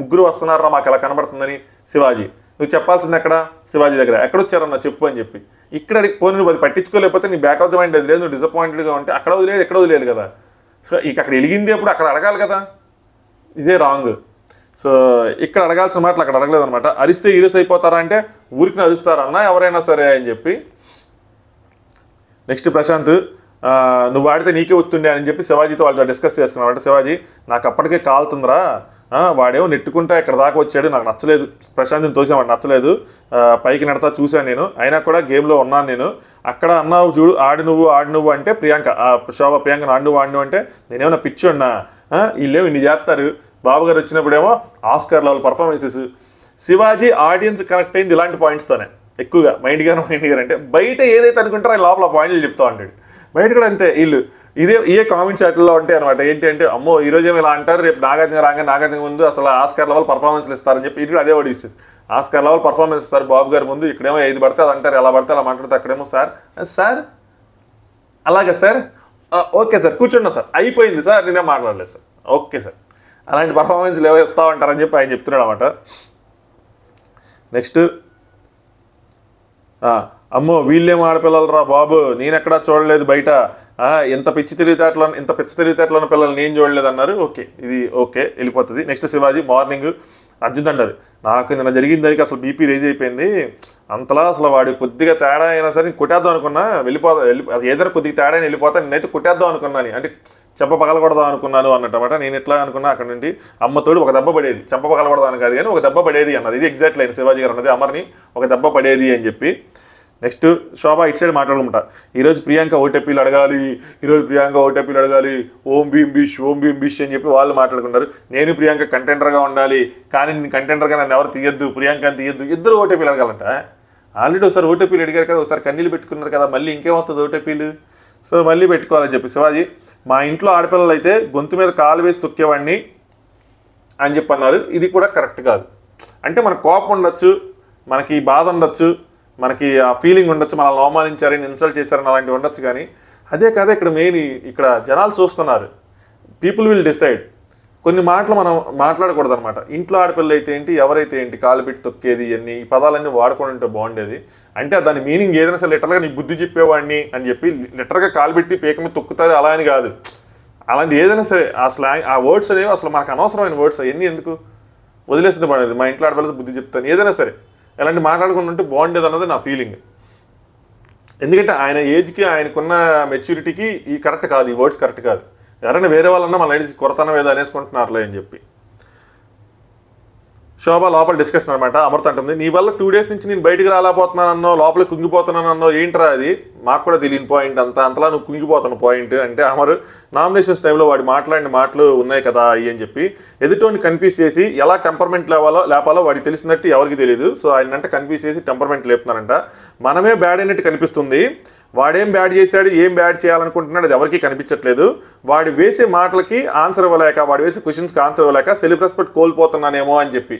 ముగ్గురు వస్తున్నారా మాకు ఎలా కనబడుతుందని శివాజీ. నువ్వు చెప్పాల్సింది ఎక్కడ? శివాజీ దగ్గర. ఎక్కడొచ్చారన్నా చెప్పు అని చెప్పి. ఇక్కడ పోనీ నువ్వు అది పట్టించుకోలేకపోతే నీ బ్యాక్ ఆఫ్ ద మైండ్ అది లేదు నువ్వు డిసప్పాయింటెడ్గా ఉంటే అక్కడ వదిలేదు ఎక్కడ వదిలేదు కదా? సో ఇక అక్కడ వెలిగింది అప్పుడు అక్కడ అడగాలి కదా? ఇదే రాంగ్ సో ఇక్కడ అడగాల్సిన మాటలు అక్కడ అడగలేదు అనమాట అరిస్తే హీరోస్ అయిపోతారా అంటే ఊరికి అరుస్తారన్నా ఎవరైనా సరే అని చెప్పి. నెక్స్ట్ ప్రశాంత్. నువ్వు వాడితే నీకే వస్తుండే అని చెప్పి శివాజీతో వాళ్ళతో డిస్కస్ చేసుకున్నావు. అంటే శివాజీ నాకు అప్పటికే కాలుతుందిరా వాడేమో నెట్టుకుంటా ఇక్కడ దాకా వచ్చాడు. నాకు నచ్చలేదు. ప్రశాంత్ని వాడు నచ్చలేదు. పైకి నడతా చూశాను నేను. అయినా కూడా గేమ్లో ఉన్నాను నేను. అక్కడ అన్నావు చూడు ఆడి నువ్వు ఆడి నువ్వు అంటే ప్రియాంక. శోభ ప్రియాంక ఆడి నువ్వు ఆడి నువ్వు అంటే నేనేమన్నా పిచ్చి ఉన్నా వీళ్ళేమో ఇన్ని చేస్తారు. బాబు గారు వచ్చినప్పుడేమో Oscar level performances. Shivaji audience connect అయింది ఇలాంటి పాయింట్స్తోనే ఎక్కువగా మైండ్ గారు మైండ్ గారు అంటే బయట ఏదైతే అనుకుంటారో ఆయన లోపల పాయింట్లు చెప్తా ఉంటాడు. బయట కూడా అంతే వీళ్ళు ఇదే ఇదే కామెంట్ చాట్లో ఉంటాయి అనమాట ఏంటి అంటే అమ్మో ఈ రోజు ఏమి ఇలా అంటారు రేపు నాగార్జున రాగా నాగార్జున ముందు అసలు ఆస్కార్ లెవెల్ పర్ఫార్మెన్స్లు ఇస్తారని చెప్పి ఇది కూడా అదే వాడు ఇస్తుంది ఆస్కార్ లెవెల్ పర్ఫార్మెన్స్ ఇస్తారు బాబు గారి ముందు ఇక్కడేమో ఏది పడితే అది అంటారు ఎలా పడితే అలా మాట్లాడితే అక్కడేమో సార్. సార్ అలాగే సార్? ఓకే సార్ కూర్చున్నా సార్ అయిపోయింది సార్ నేనే మాట్లాడలేదు సార్. Okay sir. అలాంటి పర్ఫార్మెన్స్ ఏవో ఇస్తా ఉంటారని చెప్పి ఆయన చెప్తున్నాడు అనమాట నెక్స్ట్ అమ్మో వీళ్ళేం ఆడపిల్లలు రా బాబు? నేనెక్కడా చూడలేదు బయట. ఇంత ఎంత పిచ్చి తెలివితేటలో ఇంత పిచ్చి తెలివితేటలో పిల్లలు నేను చూడలేదు అన్నారు ఓకే ఇది ఓకే వెళ్ళిపోతుంది. నెక్స్ట్ శివాజీ మార్నింగ్ అర్జున్ అంటారు నాకు నిన్న జరిగిన దానికి అసలు బీపీ రేజ్ అయిపోయింది. అంతలా అసలు వాడు కొద్దిగా తేడా అయినా సరే కొట్టేద్దాం అనుకున్నా వెళ్ళిపోతా వెళ్ళి ఏదైనా కొద్దిగా తేడా అయినా వెళ్ళిపోతా నేనైతే కొట్టేద్దాం అనుకున్నాను. అంటే చెంప పగలకూడదాం అనుకున్నాను అన్నమాట నేను ఎట్లా అనుకున్నా అక్కడ నుండి అమ్మతోడు ఒక దెబ్బ పడేది. చెంప పగలకూడదాను కాదు కానీ ఒక దెబ్బ పడేది అన్నారు ఇది ఎగ్జాక్ట్ లైన్ శివాజీ గారు అన్నది. అమర్ని ఒక దెబ్బ పడేది అని చెప్పి. నెక్స్ట్ శోభ ఇటు సైడ్ మాట్లాడమంట. ఈరోజు ప్రియాంక ఓటీపీలు అడగాలి ఈరోజు ప్రియాంక ఓటీపీలు అడగాలి ఓం భీం బిష్ ఓం భీం బిష్ అని చెప్పి వాళ్ళు మాట్లాడుకుంటారు. నేను ప్రియాంక కంటెంటర్గా ఉండాలి కానీ నేను నన్ను ఎవరు తీయద్దు ప్రియాంక తీయద్దు ఇద్దరు ఓటీపీలు అడగాలంట. ఆల్రెడీ ఒకసారి ఓటీపీలు అడిగారు కదా ఒకసారి కన్నీళ్ళు పెట్టుకున్నారు కదా మళ్ళీ ఇంకేమవుతుంది ఓటీపీలు సో మళ్ళీ పెట్టుకోవాలని చెప్పి శివాజీ మా ఇంట్లో ఆడపిల్లలు అయితే గొంతు మీద కాలు వేసి తొక్కేవాడిని అని చెప్పి అన్నారు ఇది కూడా కరెక్ట్ కాదు. అంటే మనకు కోపం ఉండొచ్చు మనకి బాధ ఉండొచ్చు మనకి ఆ ఫీలింగ్ ఉండొచ్చు మనల్ని అవమానించారని ఇన్సల్ట్ చేశారని అలాంటివి ఉండొచ్చు కానీ అదే కాదు ఇక్కడ మెయిన్ ఇక్కడ జనాలు చూస్తున్నారు. పీపుల్ విల్ డిసైడ్ కొన్ని మాటలు మనం మాట్లాడకూడదు అనమాట ఇంట్లో ఆడపిల్ల అయితే ఏంటి ఎవరైతే ఏంటి కాలు పెట్టి తొక్కేది ఇవన్నీ ఈ పదాలన్నీ వాడుకొని బాగుండేది. అంటే దాని మీనింగ్ ఏదైనా సరే లిటర్గా నీ బుద్ధి చెప్పేవాడిని అని చెప్పి లిటర్గా కాలు పెట్టి పీక మీద తొక్కుతారు అలా అని కాదు. అలాంటి ఏదైనా సరే ఆ స్లాంగ్ ఆ వర్డ్స్ అనేవి అసలు మనకు అనవసరమైన వర్డ్స్ అవన్నీ ఎందుకు? వదిలేస్తే బాగుండేది మా ఇంట్లో ఆడపిల్లతో బుద్ధి చెప్తాను. ఏదైనా సరే ఇలాంటి మాట్లాడుకుంటూ ఉంటే బాగుండేది అన్నది నా ఫీలింగ్ ఎందుకంటే ఆయన ఏజ్కి ఆయనకున్న మెచ్యూరిటీకి ఈ కరెక్ట్ కాదు ఈ వర్డ్స్ కరెక్ట్ కాదు. ఎవరైనా వేరే వాళ్ళన్నా మన ఐడి కొరతనం ఏదో అనేసుకుంటున్నారులే అని చెప్పి. శోభ లోపల డిస్కషన్ అనమాట అమృత అంటుంది నీ వల్ల టూ డేస్ నుంచి నేను బయటికి రాలేకపోతున్నానన్నో లోపల కుంగిపోతున్నానన్నో ఏంట్రా అది? మాకు కూడా తెలియని పాయింట్ అంతా. అంతలా నువ్వు కుంగిపోతున్న పాయింట్ అంటే అమరు నామినేషన్స్ టైంలో వాడు మాట్లాడిన మాటలు ఉన్నాయి కదా అవి అని చెప్పి ఎదుటోని కన్ఫ్యూజ్ చేసి ఎలా టెంపర్మెంట్ లేవాలో లేపాలో వాడికి తెలిసినట్టు ఎవరికి తెలియదు సో ఆయన అంటే కన్ఫ్యూజ్ చేసి టెంపర్మెంట్ లేపుతున్నారంట. మనమే బ్యాడ్ అయినట్టు కనిపిస్తుంది. వాడేం బ్యాడ్ చేశాడు ఏం బ్యాడ్ చేయాలనుకుంటున్నాడు అది ఎవరికీ కనిపించట్లేదు. వాడు వేసే మాటలకి ఆన్సర్ ఇవ్వలేక వాడు వేసే క్వశ్చన్స్కి ఆన్సర్ ఇవ్వలేక సెల్ఫ్ రెస్పెక్ట్ కోల్పోతున్నానేమో అని చెప్పి.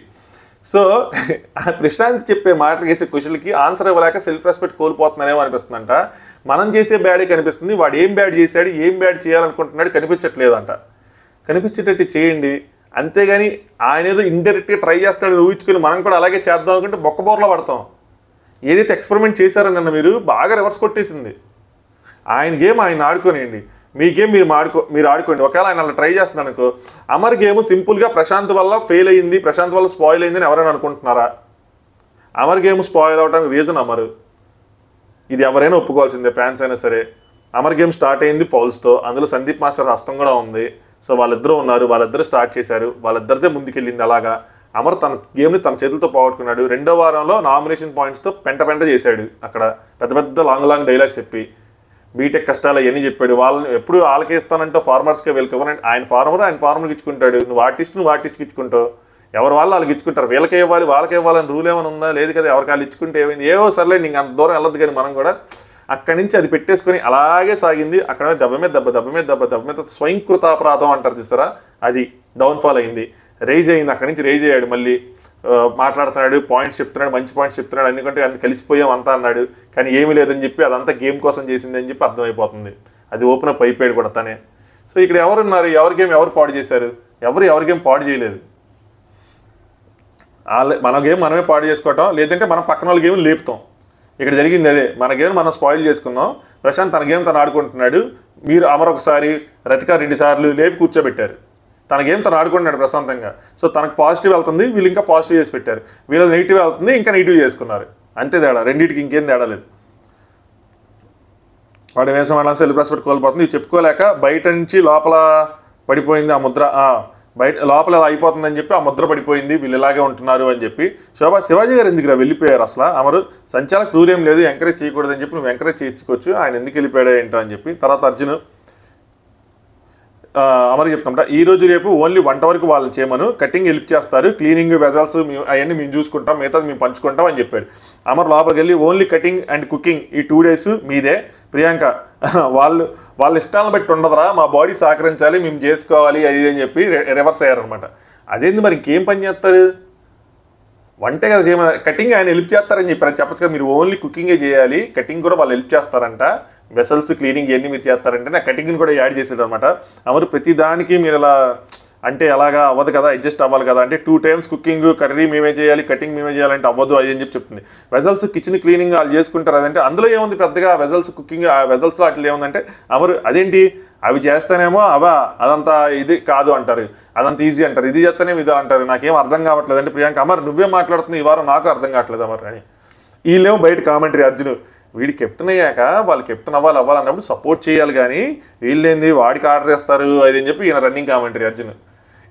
సో ప్రశాంత్ చెప్పే మాటలు వేసే క్వశ్చన్కి ఆన్సర్ ఇవ్వలేక సెల్ఫ్ రెస్పెక్ట్ కోల్పోతున్నానేమో అనిపిస్తుందంట. మనం చేసే బ్యాడే కనిపిస్తుంది వాడు ఏం బ్యాడ్ చేశాడు ఏం బ్యాడ్ చేయాలనుకుంటున్నాడు కనిపించట్లేదంట. కనిపించేటట్టు చేయండి. అంతేగాని ఆయన ఏదో ఇండైరెక్ట్గా ట్రై చేస్తాడు ఊహించుకొని మనం కూడా అలాగే చేద్దాం అనుకుంటే బొక్కబోర్లో పడతాం. ఏదైతే ఎక్స్పెరిమెంట్ చేశారో నిన్న మీరు బాగా రివర్స్ కొట్టేసింది. ఆయన గేమ్ ఆయన ఆడుకోనియండి. మీ గేమ్ మీరు ఆడుకో మీరు ఆడుకోండి. ఒకవేళ ఆయన అలా ట్రై చేస్తున్నాడు అనుకో అమర్ గేమ్ సింపుల్గా ప్రశాంత్ వల్ల ఫెయిల్ అయ్యింది ప్రశాంత్ వల్ల స్పాయిల్ అయిందని ఎవరైనా అనుకుంటున్నారా? అమర్ గేమ్ స్పాయిల్ అవడానికి రీజన్ అమర్. ఇది ఎవరైనా ఒప్పుకోవాల్సిందే ఫ్యాన్స్ అయినా సరే. అమర్ గేమ్ స్టార్ట్ అయింది ఫౌల్స్తో అందులో సందీప్ మాస్టర్ హస్తం కూడా ఉంది. సో వాళ్ళిద్దరూ ఉన్నారు వాళ్ళిద్దరూ స్టార్ట్ చేశారు. వాళ్ళిద్దరిదే ముందుకెళ్ళింది అలాగా. అమర్ తన గేమ్ని తన చేతులతో పోగొట్టుకున్నాడు. రెండో వారంలో నామినేషన్ పాయింట్స్తో పెంట పెంట చేశాడు. అక్కడ పెద్ద పెద్ద లాంగ్ లాంగ్ డైలాగ్స్ చెప్పి బీటెక్ కష్టాలు అవన్నీ చెప్పాడు. వాళ్ళని ఎప్పుడు వాళ్ళకి ఇస్తానంటే ఫార్మర్స్కే వెల్కమ్ ఆయన ఫార్మర్ ఆయన ఫార్మర్కి ఇచ్చుకుంటాడు. నువ్వు ఆర్టిస్ట్ నువ్వు ఆర్టిస్ట్కి ఇచ్చుకుంటావు. ఎవరు వాళ్ళు వాళ్ళకి ఇచ్చుకుంటారు. వీళ్ళకే ఇవ్వాలి వాళ్ళకే ఇవ్వాలని రూల్ ఏమైనా ఉందా? లేదు కదా ఎవరికి వాళ్ళు ఇచ్చుకుంటే ఏమైంది? ఏవో సర్లే నీకు అంత దూరం వెళ్ళదు కానీ మనం కూడా అక్కడి నుంచి అది పెట్టేసుకొని అలాగే సాగింది. అక్కడ దెబ్బ మీద దెబ్బ దెబ్బ మీద దెబ్బ దెబ్బ మీద స్వయంకృతాపరాధం అంటారు చూసారా? అది డౌన్ఫాల్ అయింది. రైజ్ అయింది. అక్కడి నుంచి రైజ్ అయ్యాడు మళ్ళీ. మాట్లాడుతున్నాడు పాయింట్స్ చెప్తున్నాడు మంచి పాయింట్స్ చెప్తున్నాడు ఎందుకంటే అన్ని కలిసిపోయాం అంతా అన్నాడు. కానీ ఏమీ లేదని చెప్పి అదంతా గేమ్ కోసం చేసింది అని చెప్పి అర్థమైపోతుంది. అది ఓపెన్ అప్ అయిపోయాడు కూడా తనే. సో ఇక్కడ ఎవరున్నారు ఎవరి గేమ్ ఎవరు పాడు చేశారు? ఎవరు ఎవరి గేమ్ పాడు చేయలేదు. మన గేమ్ మనమే పాడు చేసుకోవటం లేదంటే మనం పక్కన వాళ్ళ గేమ్ లేపుతాం. ఇక్కడ జరిగింది అదే. మన గేమ్ మనం స్పాయిల్ చేసుకున్నాం. ప్రశాంత్ తన గేమ్ తను ఆడుకుంటున్నాడు. మీరు అమరొకసారి రతిక రెండు సార్లు లేపి కూర్చోబెట్టారు. తనకేం తను ఆడుకున్నాడు ప్రశాంతంగా. సో తనకు పాజిటివ్ వెళ్తుంది వీళ్ళు ఇంకా పాజిటివ్ చేసి పెట్టారు. వీళ్ళు నెగిటివ్ వెళ్తుంది ఇంకా నెగిటివ్ చేసుకున్నారు. అంతే తేడా రెండింటికి ఇంకేం తేడా లేదు. వాడు వేసం అలా సెల్ రెస్పెక్ట్ కోల్పోతుంది. ఇది చెప్పుకోలేక బయట నుంచి లోపల పడిపోయింది ఆ ముద్ర బయట లోపల ఇలా అయిపోతుందని చెప్పి ఆ ముద్ర పడిపోయింది. వీళ్ళు ఇలాగే ఉంటున్నారు అని చెప్పి శోభా శివాజీ గారు ఎందుకు వెళ్ళిపోయారు అసలు? అమరు సంచాల రూల్ లేదు ఎంకరేజ్ చేయకూడదని చెప్పి నువ్వు ఎంకరేజ్ చేయించుకోవచ్చు. ఆయన ఎందుకు వెళ్ళిపోయాడు ఏంటో అని చెప్పి. తర్వాత అర్జున్ అమరు చెప్తాంట ఈ రోజు రేపు ఓన్లీ వంట వరకు వాళ్ళని చేయమను. కటింగ్ హెల్ప్ చేస్తారు. క్లీనింగ్ వెజల్స్ అవన్నీ మేము చూసుకుంటాం. మిగతాది మేము పంచుకుంటాం అని చెప్పాడు. అమర్ లోపలికి వెళ్ళి ఓన్లీ కటింగ్ అండ్ కుకింగ్ ఈ టూ డేస్ మీదే. ప్రియాంక వాళ్ళు వాళ్ళ ఇష్టాలను బట్టి ఉండదురా. మా బాడీ సహకరించాలి మేము చేసుకోవాలి అది అని చెప్పి రివర్స్ అయ్యారనమాట అదేంది మరి ఇంకేం పని చేస్తారు? వంటే కదా చేయమని. కటింగ్ ఆయన హెల్ప్ చేస్తారని చెప్పారు. చెప్పచ్చు కదా మీరు ఓన్లీ కుకింగే చేయాలి. కటింగ్ కూడా వాళ్ళు హెల్ప్ చేస్తారంట. వెసల్స్ క్లీనింగ్ ఇవన్నీ మీరు చేస్తారంటే నా కటింగ్ని కూడా యాడ్ చేసాడు అనమాట అమరు ప్రతి దానికి మీరు ఇలా అంటే అలాగా అవ్వదు కదా అడ్జస్ట్ అవ్వాలి కదా అంటే టూ టైమ్స్ కుకింగ్ కర్రీ మేమే చేయాలి కటింగ్ మేమే చేయాలంటే అవ్వదు అది అని చెప్పి చెప్తుంది. వెజల్స్ కిచెన్ క్లీనింగ్ వాళ్ళు చేసుకుంటారు అదంటే అందులో ఏముంది పెద్దగా వెజల్స్ కుకింగ్ ఆ వెజల్స్లో అట్లా ఏముందంటే అమరు అదేంటి? అవి చేస్తేనేమో అవా అదంతా ఇది కాదు అంటారు. అదంతా ఈజీ అంటారు. ఇది చేస్తేనే ఇది అంటారు. నాకేం అర్థం కావట్లేదు. అంటే ప్రియాంక అమర్ నువ్వే మాట్లాడుతుంది ఈ వారం నాకు అర్థం కావట్లేదు అమర్ అని. వీళ్ళేమో బయట కామెంటరీ అర్జున్ వీడి కెప్టెన్ అయ్యాక వాళ్ళు కెప్టెన్ అవ్వాలి అవ్వాలన్నప్పుడు సపోర్ట్ చేయాలి కానీ వీళ్ళేంది? వాడికి ఆర్డర్ చేస్తారు అది అని చెప్పి ఈయన రన్నింగ్ కామెంటరీ అర్జున్.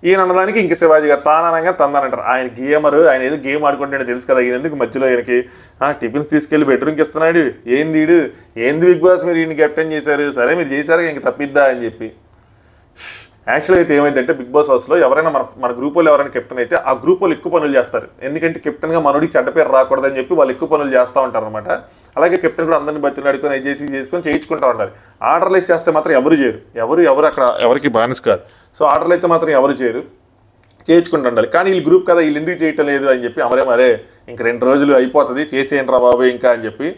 ఈయన అనడానికి ఇంక శివాజీ గారు తాననగా తందానంటారు ఆయన గేమర్ ఆయన ఏదో గేమ్ ఆడుకుంటాడో తెలుసు కదా ఈయనందుకు మధ్యలో ఆయనకి ఆ, టిఫిన్స్ తీసుకెళ్ళి బెడ్రూమ్కి ఇస్తున్నాడు. ఏంది వీడు ఏంది బిగ్ బాస్ మీరు ఈయన కెప్టెన్ చేశారు? సరే మీరు చేశారు ఇంక తప్పిద్దా అని చెప్పి. యాక్చువల్గా అయితే ఏమైందంటే బిగ్ బాస్ హౌస్లో ఎవరైనా మన మన గ్రూప్ వాళ్ళు ఎవరైనా కెప్టెన్ అయితే ఆ గ్రూప్ వాళ్ళు ఎక్కువ పనులు చేస్తారు. ఎందుకంటే కెప్టెన్గా మనోడికి చెడ్డ పేరు రాకూడదని చెప్పి వాళ్ళు ఎక్కువ పనులు చేస్తూ ఉంటారు అనమాట అలాగే కెప్టెన్ కూడా అందరిని బతిని అడుకొని అది చేసి చేసుకొని చేయించుకుంటూ ఉంటారు. ఆర్డర్లు చేస్తే మాత్రం ఎవరు చేయరు. ఎవరు ఎవరు అక్కడ ఎవరికి బానిస్ కాదు. సో ఆర్డర్లు అయితే మాత్రం ఎవరు చేయరు. చేయించుకుంటూ ఉండాలి. కానీ వీళ్ళు గ్రూప్ కదా వీళ్ళు ఎందుకు చేయటం లేదు అని చెప్పి అమరే మరే ఇంక రెండు రోజులు అయిపోతుంది చేసేయండి రా బాబు ఇంకా అని చెప్పి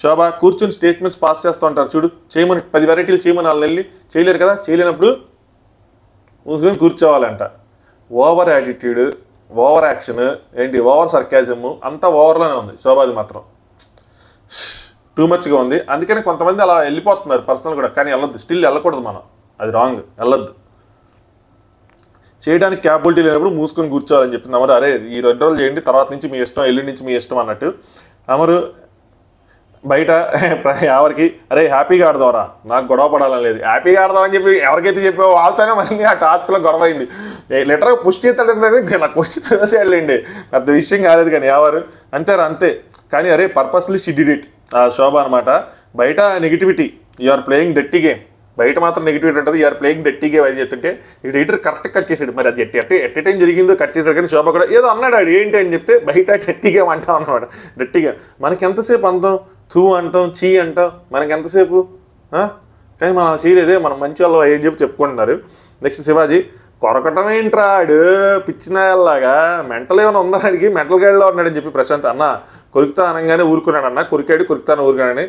శోభ కూర్చుని స్టేట్మెంట్స్ పాస్ చేస్తూ ఉంటారు. చూడు చేయమని పది వెరైటీలు చేయమని వాళ్ళని వెళ్ళి చేయలేరు కదా చేయలేనప్పుడు మూసుకొని కూర్చోవాలంట. ఓవర్ యాటిట్యూడ్ ఓవర్ యాక్షన్ ఏంటి? ఓవర్ సర్కాజము అంతా ఓవర్లోనే ఉంది. శోభాది మాత్రం. టూ మచ్గా ఉంది. అందుకని కొంతమంది అలా వెళ్ళిపోతున్నారు పర్సనల్ కూడా. కానీ వెళ్ళొద్దు. స్టిల్ వెళ్ళకూడదు మనం. అది రాంగ్ వెళ్ళొద్దు. చేయడానికి క్యాపబిలిటీ లేనప్పుడు మూసుకొని కూర్చోవాలని చెప్పింది అమరు. అరే ఈ రెండు రోజులు చేయండి. తర్వాత నుంచి మీ ఇష్టం ఎల్లుండి నుంచి మీ ఇష్టం అన్నట్టు. అమరు బయట ఎవరికి అరే హ్యాపీగా ఆడదావరా నాకు గొడవ పడాలని లేదు. హ్యాపీగా ఆడదామని చెప్పి ఎవరికైతే చెప్పావో వాళ్ళతోనే మళ్ళీ ఆ టాస్క్లో గొడవ అయింది. లెటర్ పుష్టి చేస్తాడు నాకు పుష్ చేసేళ్ళండి పెద్ద విషయం కాలేదు కానీ ఎవరు? అంటారు అంతే. కానీ అరే పర్పస్లీ షిడ్యూడ్ ఇట్ ఆ శోభ అనమాట బయట నెగిటివిటీ యు ఆర్ ప్లేయింగ్ డెట్టి గేమ్ బయట మాత్రం నెగిటివిటీ ఉంటుంది యూఆర్ ప్లేయింగ్ డెట్టి గేమ్ అది చెప్తుంటే ఈ ఎడిటర్ కరెక్ట్ కట్ చేసాడు మరి అది ఎట్టి ఎట్టి ఎట్టి టైం జరిగిందో కట్ చేశారు కానీ శోభ కూడా ఏదో అన్నాడు ఆడు ఏంటి అని చెప్తే బయట డెట్టి గేమ్ అంటాం అనమాట డెట్టి గేమ్ మనకి ఎంతసేపు అందం? తూ అంటాం చీ అంటాం. మనకి ఎంతసేపు కానీ మనం చేయలేదే. మనం మంచి వాళ్ళు ఏం చెప్పి చెప్పుకుంటున్నారు? నెక్స్ట్ శివాజీ కొరకటం ఏంట్రా ఆడు? పిచ్చినాయల్లాగా. మెంటల్ ఏమైనా ఉందా అడిగి మెంటల్ గైడ్లో ఉన్నాడని చెప్పి ప్రశాంత్ అన్న కొరికితా అనగానే ఊరుకున్నాడు అన్న కొరికాడు కొరికితాను ఊరుకున్నాడని.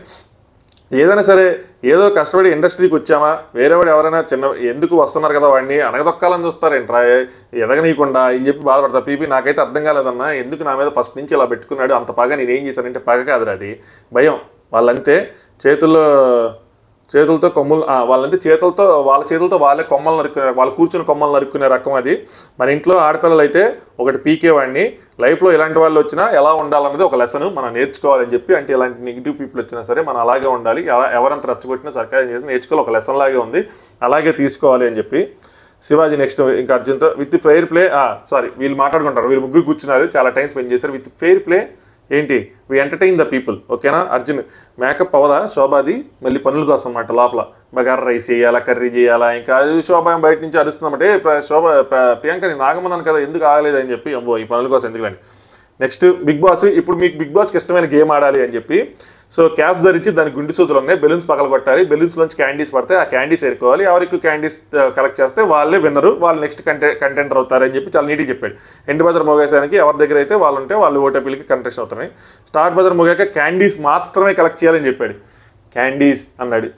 ఏదైనా సరే ఏదో కష్టపడి ఇండస్ట్రీకి వచ్చామా? వేరేవాడు ఎవరైనా చిన్న ఎందుకు వస్తున్నారు కదా వాడిని? అనగదొక్కాలని చూస్తారేంట్రా? ఎదగనీయకుండా అని చెప్పి బాధపడతా. పీపీ నాకైతే అర్థం కాలేదన్నా ఎందుకు నా మీద ఫస్ట్ నుంచి ఇలా పెట్టుకున్నాడు? అంత పగ నేనేం చేశానంటే పగ కాదురా అది. భయం. వాళ్ళంతే. చేతుల్లో చేతులతో కొమ్ములు వాళ్ళంతా చేతులతో వాళ్ళ చేతులతో వాళ్ళే కొమ్మలు నరుక్కునే వాళ్ళు కూర్చుని కొమ్మలు నరుక్కునే రకం అది. మన ఇంట్లో ఆడపిల్లలు అయితే ఒకటి పీకే వాడిని. లైఫ్లో ఇలాంటి వాళ్ళు వచ్చినా ఎలా ఉండాలన్నది ఒక లెసన్ మనం నేర్చుకోవాలని చెప్పి అంటే ఇలాంటి నెగిటివ్ పీపుల్ వచ్చినా సరే మనం అలాగే ఉండాలి. ఎలా ఎవరంత రచ్చగొట్టినా సర్కారం చేసి నేర్చుకోవాలి. ఒక లెసన్ లాగే ఉంది. అలాగే తీసుకోవాలి అని చెప్పి. శివాజీ నెక్స్ట్ ఇంకా అర్జున్తో విత్ ఫెయిర్ ప్లే సారీ వీళ్ళు మాట్లాడుకుంటారు. వీళ్ళు ముగ్గురు కూర్చున్నారు. చాలా టైం స్పెండ్ చేశారు. విత్ ఫెయిర్ ప్లే ఏంటి? వి ఎంటర్టైన్ ద పీపుల్ ఓకేనా అర్జున్ మేకప్ అవదా శోభాది మళ్ళీ పనుల కోసం అన్నమాట లోపల. బగారా రైస్ చేయాలా? కర్రీ చేయాలా? ఇంకా శోభ బయట నుంచి అరుస్తుందన్నమాట. ఏ శోభ ప్రియాంక నేను ఆగమన్నాను కదా ఎందుకు ఆగలేదు అని చెప్పి అమ్మో ఈ పనుల కోసం ఎందుకులండి నెక్స్ట్ బిగ్ బాస్ ఇప్పుడు మీకు బిగ్ బాస్కి ఇష్టమైన గేమ్ ఆడాలి అని చెప్పి సో క్యాప్స్ ధరించి దాని గుండి సూతులు ఉన్నాయి బెలూన్స్ పగల కొట్టాలి బెలూన్స్ నుంచి క్యాండీస్ పడితే ఆ క్యాండీస్ ఎరుకోవాలి ఎవరికి క్యాండీస్ కలెక్ట్ చేస్తే వాళ్ళే విన్నరు వాళ్ళు నెక్స్ట్ కంటె కంటెంటర్ అవుతారు అని చెప్పి చాలా నీట్గా చెప్పాడు. ఎండు బజర్ మోగేసానికి ఎవరి దగ్గర అయితే వాళ్ళు ఉంటే వాళ్ళు ఓటేపీలకి కంటెస్ట్ అవుతున్నాయి. స్టార్ బజర్ మోగాక క్యాండీస్ మాత్రమే కలెక్ట్ చేయాలని చెప్పాడు. క్యాండీస్ అన్నాడు.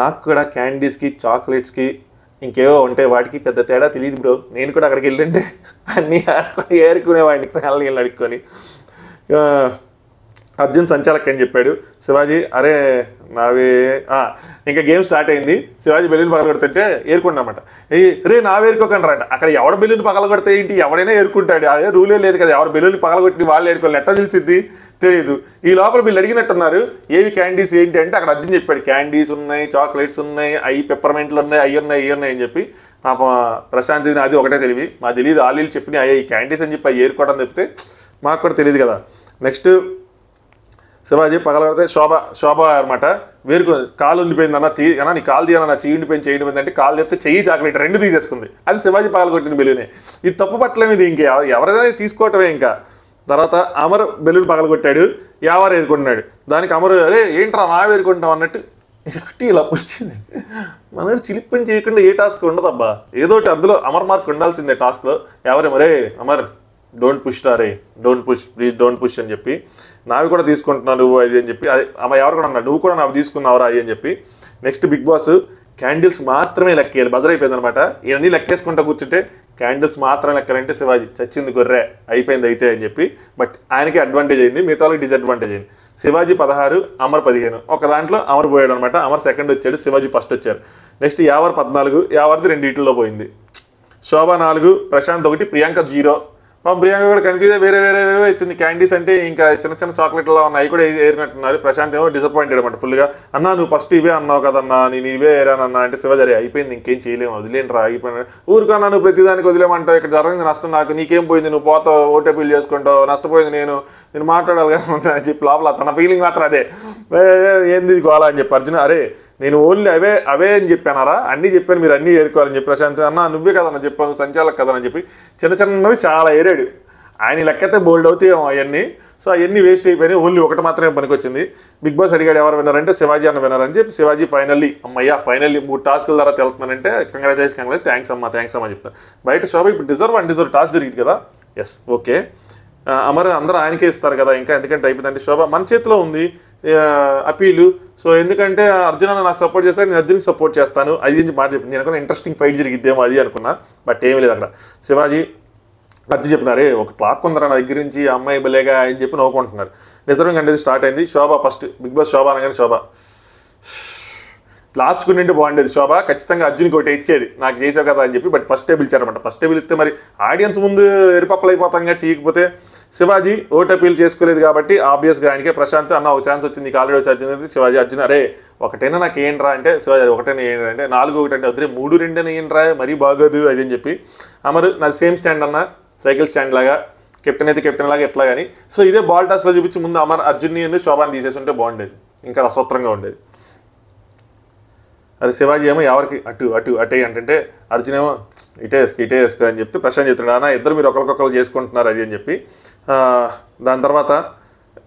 నాకు కూడా క్యాండీస్కి చాక్లెట్స్కి ఇంకేవో ఉంటాయి వాటికి పెద్ద తేడా తెలియదు బ్రో. నేను కూడా అక్కడికి వెళ్ళంటే అన్నీ ఏరుకునేవాడిని సార్లు వెళ్ళి అడుక్కొని అర్జున్ సంచాలక్ అని చెప్పాడు? శివాజీ అరే నావి ఇంకా గేమ్ స్టార్ట్ అయింది. శివాజీ బెలూన్ పగలగొడుతుంటే ఏరుకున్నమాట. ఏ రే నావేరుకోకండి రంట అక్కడ ఎవడ బెలూన్ పగలగొడితే ఏంటి? ఎవడైనా ఏరుకుంటాడు. అదే రూలే లేదు కదా. ఎవరు బెలూన్ పగలగొట్టి వాళ్ళు ఏరుకోవాలి. ఎట్లా తెలిసిద్ది? తెలియదు ఈ లోపల వీళ్ళు అడిగినట్టున్నారు ఏవి క్యాండీస్ ఏంటి అంటే అక్కడ అర్జున్ చెప్పాడు క్యాండీస్ ఉన్నాయి చాక్లెట్స్ ఉన్నాయి అవి పెప్పర్మెంట్లు ఉన్నాయి అవి ఉన్నాయి అవి ఉన్నాయి అని చెప్పి. మా ప్రశాంత్ అది ఒకటే తెలివి. మా తెలియదు ఆలీలు చెప్పిన ఈ క్యాండీస్ అని చెప్పి అవి ఏరుకోవడం చెప్తే మాకు కూడా తెలియదు కదా. నెక్స్ట్ శివాజీ పగలగడితే శోభ శోభ అనమాట వీరికి కాలు ఉండిపోయింది అన్న తీ అన్న నీ కాలు తీయన నా చెయ్యి ఉండిపోయింది చెయ్యి ఉండిపోయింది అంటే కాలు తెస్తే చెయ్యి చాక్లెట్ రెండు తీసేసుకుంది. అది శివాజీ పగలగొట్టిన బెలూనే. ఇది తప్పు పట్టలేము ఇది ఇంకా ఎవరైనా తీసుకోవటమే ఇంకా. తర్వాత అమర్ బెలూన్ పగలగొట్టాడు యావర్ ఎదుర్కొంటున్నాడు దానికి అమరు అరే ఏంట్రా నా ఏరుకుంటాం అన్నట్టు ఒకటి ఇలా పుష్టింది మన చిలిపని చేయకుండా ఏ టాస్క్ ఉండదబ్బా. ఏదో ఒకటి అందులో అమర్ మార్క్ ఉండాల్సిందే టాస్క్లో ఎవరు మరే Amar don't push ray don't push please don't push అని చెప్పి. నావి కూడా తీసుకుంటున్నావు నువ్వు అది అని చెప్పి. అది అమ్మ ఎవరు కూడా అన్నాడు నువ్వు కూడా నావి తీసుకున్నావురా అది అని చెప్పి. నెక్స్ట్ బిగ్ బాస్ క్యాండిల్స్ మాత్రమే లెక్కేయాలి బజర్ అయిపోయింది అనమాట ఇవన్నీ లెక్కేసుకుంటా కూర్చుంటే క్యాండిల్స్ మాత్రమే లెక్కాలంటే శివాజీ చచ్చింది గొర్రె అయిపోయింది అయితే అని చెప్పి. బట్ ఆయనకి అడ్వాంటేజ్ అయింది మిగతా వాళ్ళకి డిసడ్వాంటేజ్ అయింది. శివాజీ పదహారు అమర్ పదిహేను. ఒక దాంట్లో అమర్ పోయాడు అనమాట అమర్ సెకండ్ వచ్చాడు శివాజీ ఫస్ట్ వచ్చారు. నెక్స్ట్ యావర్ పద్నాలుగు యావర్ది రెండింటిలో పోయింది. శోభ నాలుగు ప్రశాంత్ ఒకటి ప్రియాంక జీరో మా ప్రియాంక కూడా కనిపిస్తే వేరే వేరే వేరే అవుతుంది. క్యాండీస్ అంటే ఇంకా చిన్న చిన్న చాక్లెట్లో ఉన్నాయి. కూడా ఏరినట్టున్నారు. ప్రశాంత్ ఏమో డిసప్పాయింటెడ్ అనమాట ఫుల్గా అన్నా నువ్వు ఫస్ట్ ఇవే అన్నావు కదన్నా. నేను ఇవే ఏరానన్నా. అంటే శివజరి అయిపోయింది ఇంకేం చేయలేము వదిలేంట్రా అయిపోయినా ఊరుకన్నా నువ్వు ప్రతిదానికి వదిలేమంటావు ఇక్కడ జరిగింది నష్టం నాకు. నీకేం పోయింది? నువ్వు పోతావు ఓటేపీలు చేసుకుంటావు. నష్టపోయింది నేను. నేను మాట్లాడాలి కదా అని చెప్పి లోపల తన ఫీలింగ్ మాత్రం అదే. ఏంది గోలా? అని చెప్పి అర్జున అరే నేను ఓన్లీ అవే అవే అని చెప్పానారా? అన్నీ చెప్పాను మీరు అన్నీ ఏరుకోవాలని చెప్పి ప్రశాంత్ అన్న నువ్వే కదన్న చెప్పాను సంచాలక్ అని చెప్పి చిన్న చిన్నవి చాలా ఏరాడు. ఆయన లెక్కతే బోల్డ్ అవుతాయేమో అవన్నీ. సో అవన్నీ వేస్ట్ అయిపోయినాయి. ఓన్లీ ఒకటి మాత్రమే పనికొచ్చింది. బిగ్ బాస్ అడిగాడు ఎవరు విన్నారంటే శివాజీ అన్న విన్నారని చెప్పి శివాజీ ఫైనల్లీ అమ్మయ్య ఫైనల్లీ మూడు టాస్కుల ద్వారా తెలుతున్నానంటే కంగ్రాచులేషన్ కంగ్రాచులేషన్ థ్యాంక్స్ అమ్మా థ్యాంక్స్ అమ్మా చెప్తాను బయట శోభ ఇప్పుడు డిజర్వ్ అండ్ డిజర్వ్ టాస్క్ జరిగింది కదా? ఎస్ ఓకే అమరు అందరూ ఆయనకే ఇస్తారు కదా ఇంకా ఎందుకంటే అయిపోయిందంటే శోభ మన చేతిలో ఉంది. అపీలు. సో ఎందుకంటే అర్జున నాకు సపోర్ట్ చేస్తే నేను అర్జున్కి సపోర్ట్ చేస్తాను. అది మాట చెప్పింది నేను అనుకున్నా ఇంట్రెస్టింగ్ ఫైట్ జరిగిద్దేమో అది అనుకున్నా బట్ ఏమీ లేదు అక్కడ. శివాజీ అర్జున్ చెప్పినారే ఒక క్లాక్ ఉందరా నా దగ్గర నుంచి? అమ్మాయి బలేగా అని చెప్పి నవ్వుకుంటున్నారు. నిజంగా అనేది స్టార్ట్ అయింది. Shobha first big boss Shobha అనగానే శోభ. లాస్ట్ కొన్నింటి బాగుండేది శోభ ఖచ్చితంగా అర్జున్కి ఒకటి ఇచ్చేది. నాకు చేసావు కదా అని చెప్పి బట్ ఫస్ట్ టేబుల్ ఇచ్చారనమాట ఫస్ట్ టేబుల్ ఇస్తే మరి ఆడియన్స్ ముందు ఎరిపప్పలు చేయకపోతే శివాజీ ఓట్ అపీల్ చేసుకోలేదు కాబట్టి ఆబ్వియస్గా ఆయనకే ప్రశాంత్ అన్న ఒక ఛాన్స్ వచ్చింది. నీకు ఆల్రెడీ వచ్చి అర్జున్ శివాజీ అర్జున్ అరే ఒకటైనా నాకు ఏంట్రా అంటే శివాజీ ఒకటైనా ఏంట్రా అంటే నాలుగు ఒకటి అంటే వద్దు మూడు రెండైనా ఏంట్రా మరీ బాగోదు అది అని చెప్పి. అమరు నాది సేమ్ స్టాండ్ అన్న సైకిల్ స్టాండ్ లాగా కెప్టెన్ అయితే కెప్టెన్ లాగా ఎట్లా కానీ సో ఇదే బాల్ టాస్లో చూపించి ముందు అమర్ అర్జున్ని అని శోభాన్ని తీసేసి ఉంటే బాగుండేది. ఇంకా అస్వత్రంగా ఉండేది. అది శివాజీ ఏమో ఎవరికి అటు అటు అటే అంటే అర్జున్ ఏమో ఇటే వేసుకో ఇటే వేసుకు అని చెప్తే ప్రశాంత్ చెప్తున్నాడు అన్న ఇద్దరు మీరు ఒకరికొకరు చేసుకుంటున్నారు అది అని చెప్పి. దాని తర్వాత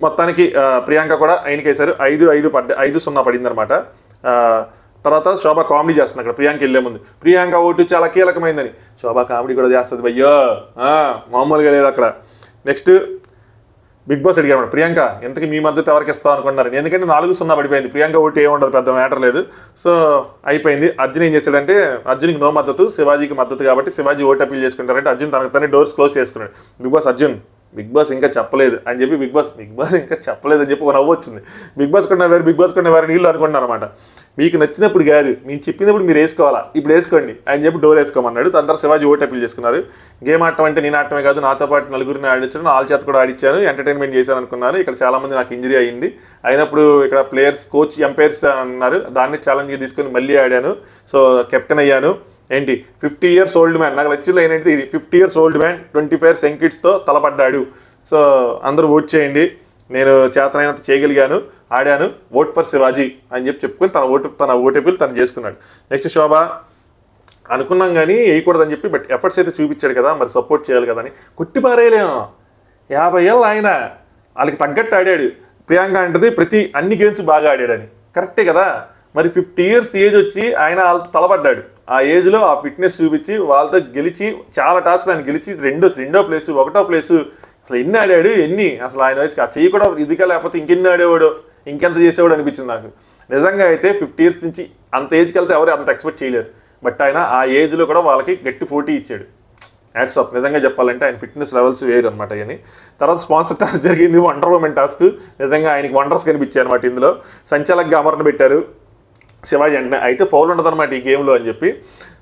మొత్తానికి ప్రియాంక కూడా ఆయనకి వేశారు ఐదు ఐదు పడ్డ ఐదు సున్నా పడింది అనమాట తర్వాత శోభ కామెడీ చేస్తుంది అక్కడ. ప్రియాంక వెళ్ళే ముందు. ప్రియాంక ఓటు చాలా కీలకమైందని. శోభ కామెడీ కూడా చేస్తుంది భయ్యో. మామూలుగా లేదు అక్కడ. నెక్స్ట్ బిగ్ బాస్ అడిగాడు ప్రియాంక ఎంతకి మీ మద్దతు ఎవరికి ఇస్తాం అనుకున్నారు. ఎందుకంటే నాలుగు సున్నా పడిపోయింది. ప్రియాంక ఓటు ఏముండదు పెద్ద మ్యాటర్ లేదు. సో అయిపోయింది. అర్జున్ ఏం చేశాడంటే అర్జున్కి నో మద్దతు శివాజీకి మద్దతు కాబట్టి శివాజీ ఓటు అప్పీల్ చేసుకుంటారంటే అర్జున్ తనకు తనే డోర్స్ క్లోజ్ చేసుకున్నాడు. Big boss Arjun big boss ఇంకా చెప్పలేదు అని చెప్పి బిగ్ బాస్ బిగ్ బాస్ ఇంకా చెప్పలేదు అని చెప్పి ఒక నవ్వొచ్చింది బిగ్ బాస్ కొన్న వేరు బిగ్ బాస్ కన్నా వేరే నీళ్ళు అనుకుంటున్నారు అనమాట మీకు నచ్చినప్పుడు కాదు మీరు చెప్పినప్పుడు మీరు వేసుకోవాలా? ఇప్పుడు వేసుకోండి అని చెప్పి డోర్ వేసుకోమన్నాడు. దాని శివాజీ ఓటు అప్పీల్ చేసుకున్నారు. గేమ్ ఆడటం అంటే నేను ఆడటమే కాదు నాతో పాటు నలుగురిని ఆడించాను వాళ్ళ చేత కూడా ఆడిచ్చాను ఎంటర్టైన్మెంట్ చేశాను అనుకున్నాను ఇక్కడ చాలామంది నాకు ఇంజరీ అయ్యింది అయినప్పుడు ఇక్కడ ప్లేయర్స్ కోచ్ ఎంపైర్స్ అన్నారు. దాన్ని ఛాలెంజ్గా తీసుకొని మళ్ళీ ఆడాను. సో కెప్టెన్ అయ్యాను. ఏంటి? ఫిఫ్టీ ఇయర్స్ ఓల్డ్ మ్యాన్ నాకు నచ్చిన లైన్ ఏంటి ఇది. Fifty years old man twenty five సెంకిట్స్తో తలపడ్డాడు. సో అందరూ ఓట్ చేయండి. నేను చేతనైనంత చేయగలిగాను ఆడాను. ఓట్ ఫర్ శివాజీ అని చెప్పి చెప్పుకొని తన ఓటు తన ఓటేపులు తను చేసుకున్నాడు. నెక్స్ట్ శోభ. అనుకున్నాం కానీ వేయకూడదని చెప్పి బట్ ఎఫర్ట్స్ అయితే చూపించాడు కదా. మరి సపోర్ట్ చేయాలి కదా అని. కొట్టి పారేయలేము యాభై ఏళ్ళు ఆయన వాళ్ళకి తగ్గట్టు ఆడాడు. ప్రియాంక అంటది ప్రతి అన్ని గేమ్స్ బాగా ఆడాడని. కరెక్టే కదా. మరి ఫిఫ్టీ ఇయర్స్ ఏజ్ వచ్చి ఆయన వాళ్ళతో తలపడ్డాడు. ఆ ఏజ్లో ఆ ఫిట్నెస్ చూపించి వాళ్ళతో గెలిచి చాలా టాస్క్ ఆయన గెలిచి రెండో రెండో ప్లేస్ ఒకటో ప్లేస్ అసలు ఎన్ని ఆడాడు? ఎన్ని? అసలు ఆయన వయసుకి ఆ చెయ్యి కూడా ఇదిగా లేకపోతే ఇంకెన్ని ఆడేవాడు? ఇంకెంత చేసేవాడు అనిపించింది నాకు. నిజంగా అయితే ఫిఫ్టీ ఇయర్స్ నుంచి అంత ఏజ్కి వెళ్తే ఎవరు అంత ఎక్స్పెక్ట్ చేయలేరు. బట్ ఆయన ఆ ఏజ్లో కూడా వాళ్ళకి గట్టి పోటీ ఇచ్చాడు. యాడ్స్ ఆఫ్ నిజంగా చెప్పాలంటే ఆయన ఫిట్నెస్ లెవెల్స్ వేరు అనమాట అని తర్వాత స్పాన్సర్ టాస్క్ జరిగింది వండర్ ఉమెన్ టాస్క్ నిజంగా ఆయనకి వండర్స్ కనిపించాయి అనమాట ఇందులో. సంచాలకుగా అమర్ని పెట్టారు. శివాజీ అంటే అయితే ఫౌల్ ఉండదు అనమాట ఈ గేమ్లో అని చెప్పి.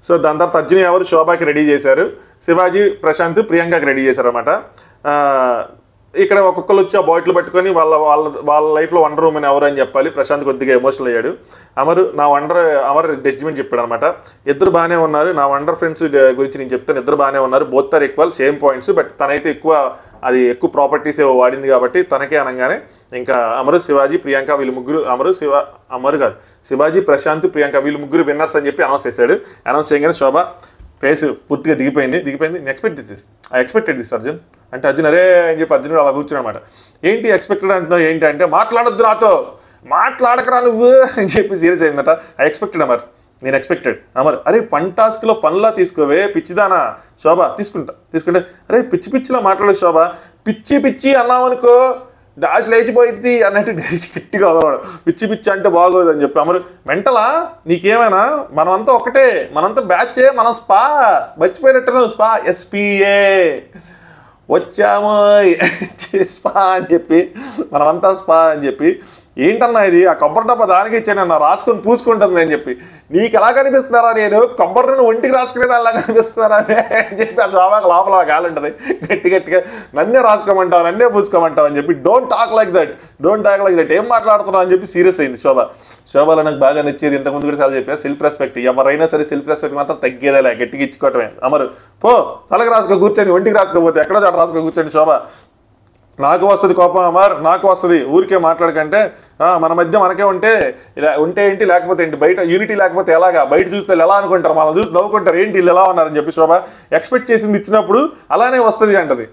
సో దాని తర్వాత అర్జున్ ఎవరు? శోభాకి రెడీ చేశారు. శివాజీ ప్రశాంత్ ప్రియాంకకి రెడీ చేశారు అనమాట ఇక్కడ ఒక్కొక్కరు వచ్చి ఆ బాటిల్ పట్టుకొని వాళ్ళ వాళ్ళ వాళ్ళ లైఫ్లో వండర్ ఉమెన్ ఎవరు అని చెప్పాలి. ప్రశాంత్ కొద్దిగా ఎమోషనల్ అయ్యాడు. అమరు నా వండర్ అమర్ జడ్జిమెంట్ చెప్పాడు అనమాట ఇద్దరు బాగానే ఉన్నారు. నా వండర్ ఫ్రెండ్స్ గురించి నేను చెప్తాను. ఇద్దరు బాగానే ఉన్నారు. Both are equal same points but తనైతే ఎక్కువ అది ఎక్కువ ప్రాపర్టీస్ వాడింది కాబట్టి తనకే అనగానే ఇంకా అమరు శివాజీ ప్రియాంక వీళ్ళు ముగ్గురు అమరు శివ అమరు కాదు శివాజీ ప్రశాంత్ ప్రియాంక వీళ్ళు ముగ్గురు విన్నర్స్ అని చెప్పి అనౌన్స్ చేశాడు. అనౌన్స్ చేయగానే శోభ ఫేస్ పూర్తిగా దిగిపోయింది. దిగిపోయింది. Expected this I expected this Arjun అంటే అర్జున్ అరే! అని చెప్పి అర్జున్ అలా కూర్చుని అనమాట ఏంటి ఎక్స్పెక్టెడ్ అంటున్నావు? ఏంటి? అంటే మాట్లాడొద్దు నాతో. మాట్లాడకరా నువ్వు. అని చెప్పి సీరియస్ అయిందట. ఐ ఎక్స్పెక్టెడ్ అమర్ నేను ఎక్స్పెక్టెడ్ అమర్ అరే ఫన్ టాస్క్లో పనులా తీసుకోవే పిచ్చిదానా. శోభ తీసుకుంటా. తీసుకుంటే అరే పిచ్చి పిచ్చిలో మాట్లాడలేదు శోభ. పిచ్చి పిచ్చి అన్నావనుకో డాష్ లేచిపోయింది అన్నట్టు డైరెక్ట్ గట్టిగా వదలవాడు పిచ్చి పిచ్చి అంటే బాగోదు అని చెప్పి అమరు మెంటలా? నీకేమైనా? మనమంతా ఒకటే. మనంతా బ్యాచే మనం స్పా. మర్చిపోయినట్టు స్పా. ఎస్పీఏ వచ్చాము స్పా అని చెప్పి మనమంతా స్పా అని చెప్పి ఏంటన్నా ఇది? ఆ కొబ్బరి డబ్బా దానికి ఇచ్చానన్న రాసుకొని పూసుకుంటుంది అని చెప్పి. నీకు ఎలా కనిపిస్తున్నారా నేను? కొబ్బరిని ఒంటికి రాసుకునేది అలా కనిపిస్తున్నారా అని చెప్పి ఆ శోభాకు లోపల గాలుంటుంది గట్టి గట్టిగా నన్నే రాసుకోమంటావు నన్నే పూసుకోమంటావు అని చెప్పి don't talk like that don't talk like that ఏం మాట్లాడుతున్నావు? అని చెప్పి సీరియస్ అయింది శోభ. శోభలో నాకు బాగా నచ్చేది ఇంతకుముందు కూడా చాలా చెప్పా. సెల్ఫ్ రెస్పెక్ట్ ఎవరైనా సరే సెల్ఫ్ రెస్పెక్ట్ మాత్రం తగ్గేదేలే. గట్టిగా ఇచ్చుకోవటమే. అమరు పో తలకు రాసుకో కూర్చొని ఒంటికి రాసుకోపోతే ఎక్కడో చోట రాసుకో కూర్చొని శోభ. నాకు వస్తుంది కోపం అమర్ నాకు వస్తుంది. ఊరికే మాట్లాడకంటే మన మధ్య మనకే ఉంటే ఇలా ఉంటే ఏంటి లేకపోతే ఏంటి బయట యూనిటీ లేకపోతే ఎలాగా? బయట చూస్తే ఎలా అనుకుంటారు? మనం చూసి నవ్వుకుంటారు. ఏంటి వీళ్ళు ఎలా ఉన్నారని చెప్పి శోభ ఎక్స్పెక్ట్ చేసింది ఇచ్చినప్పుడు అలానే వస్తుంది అంటది.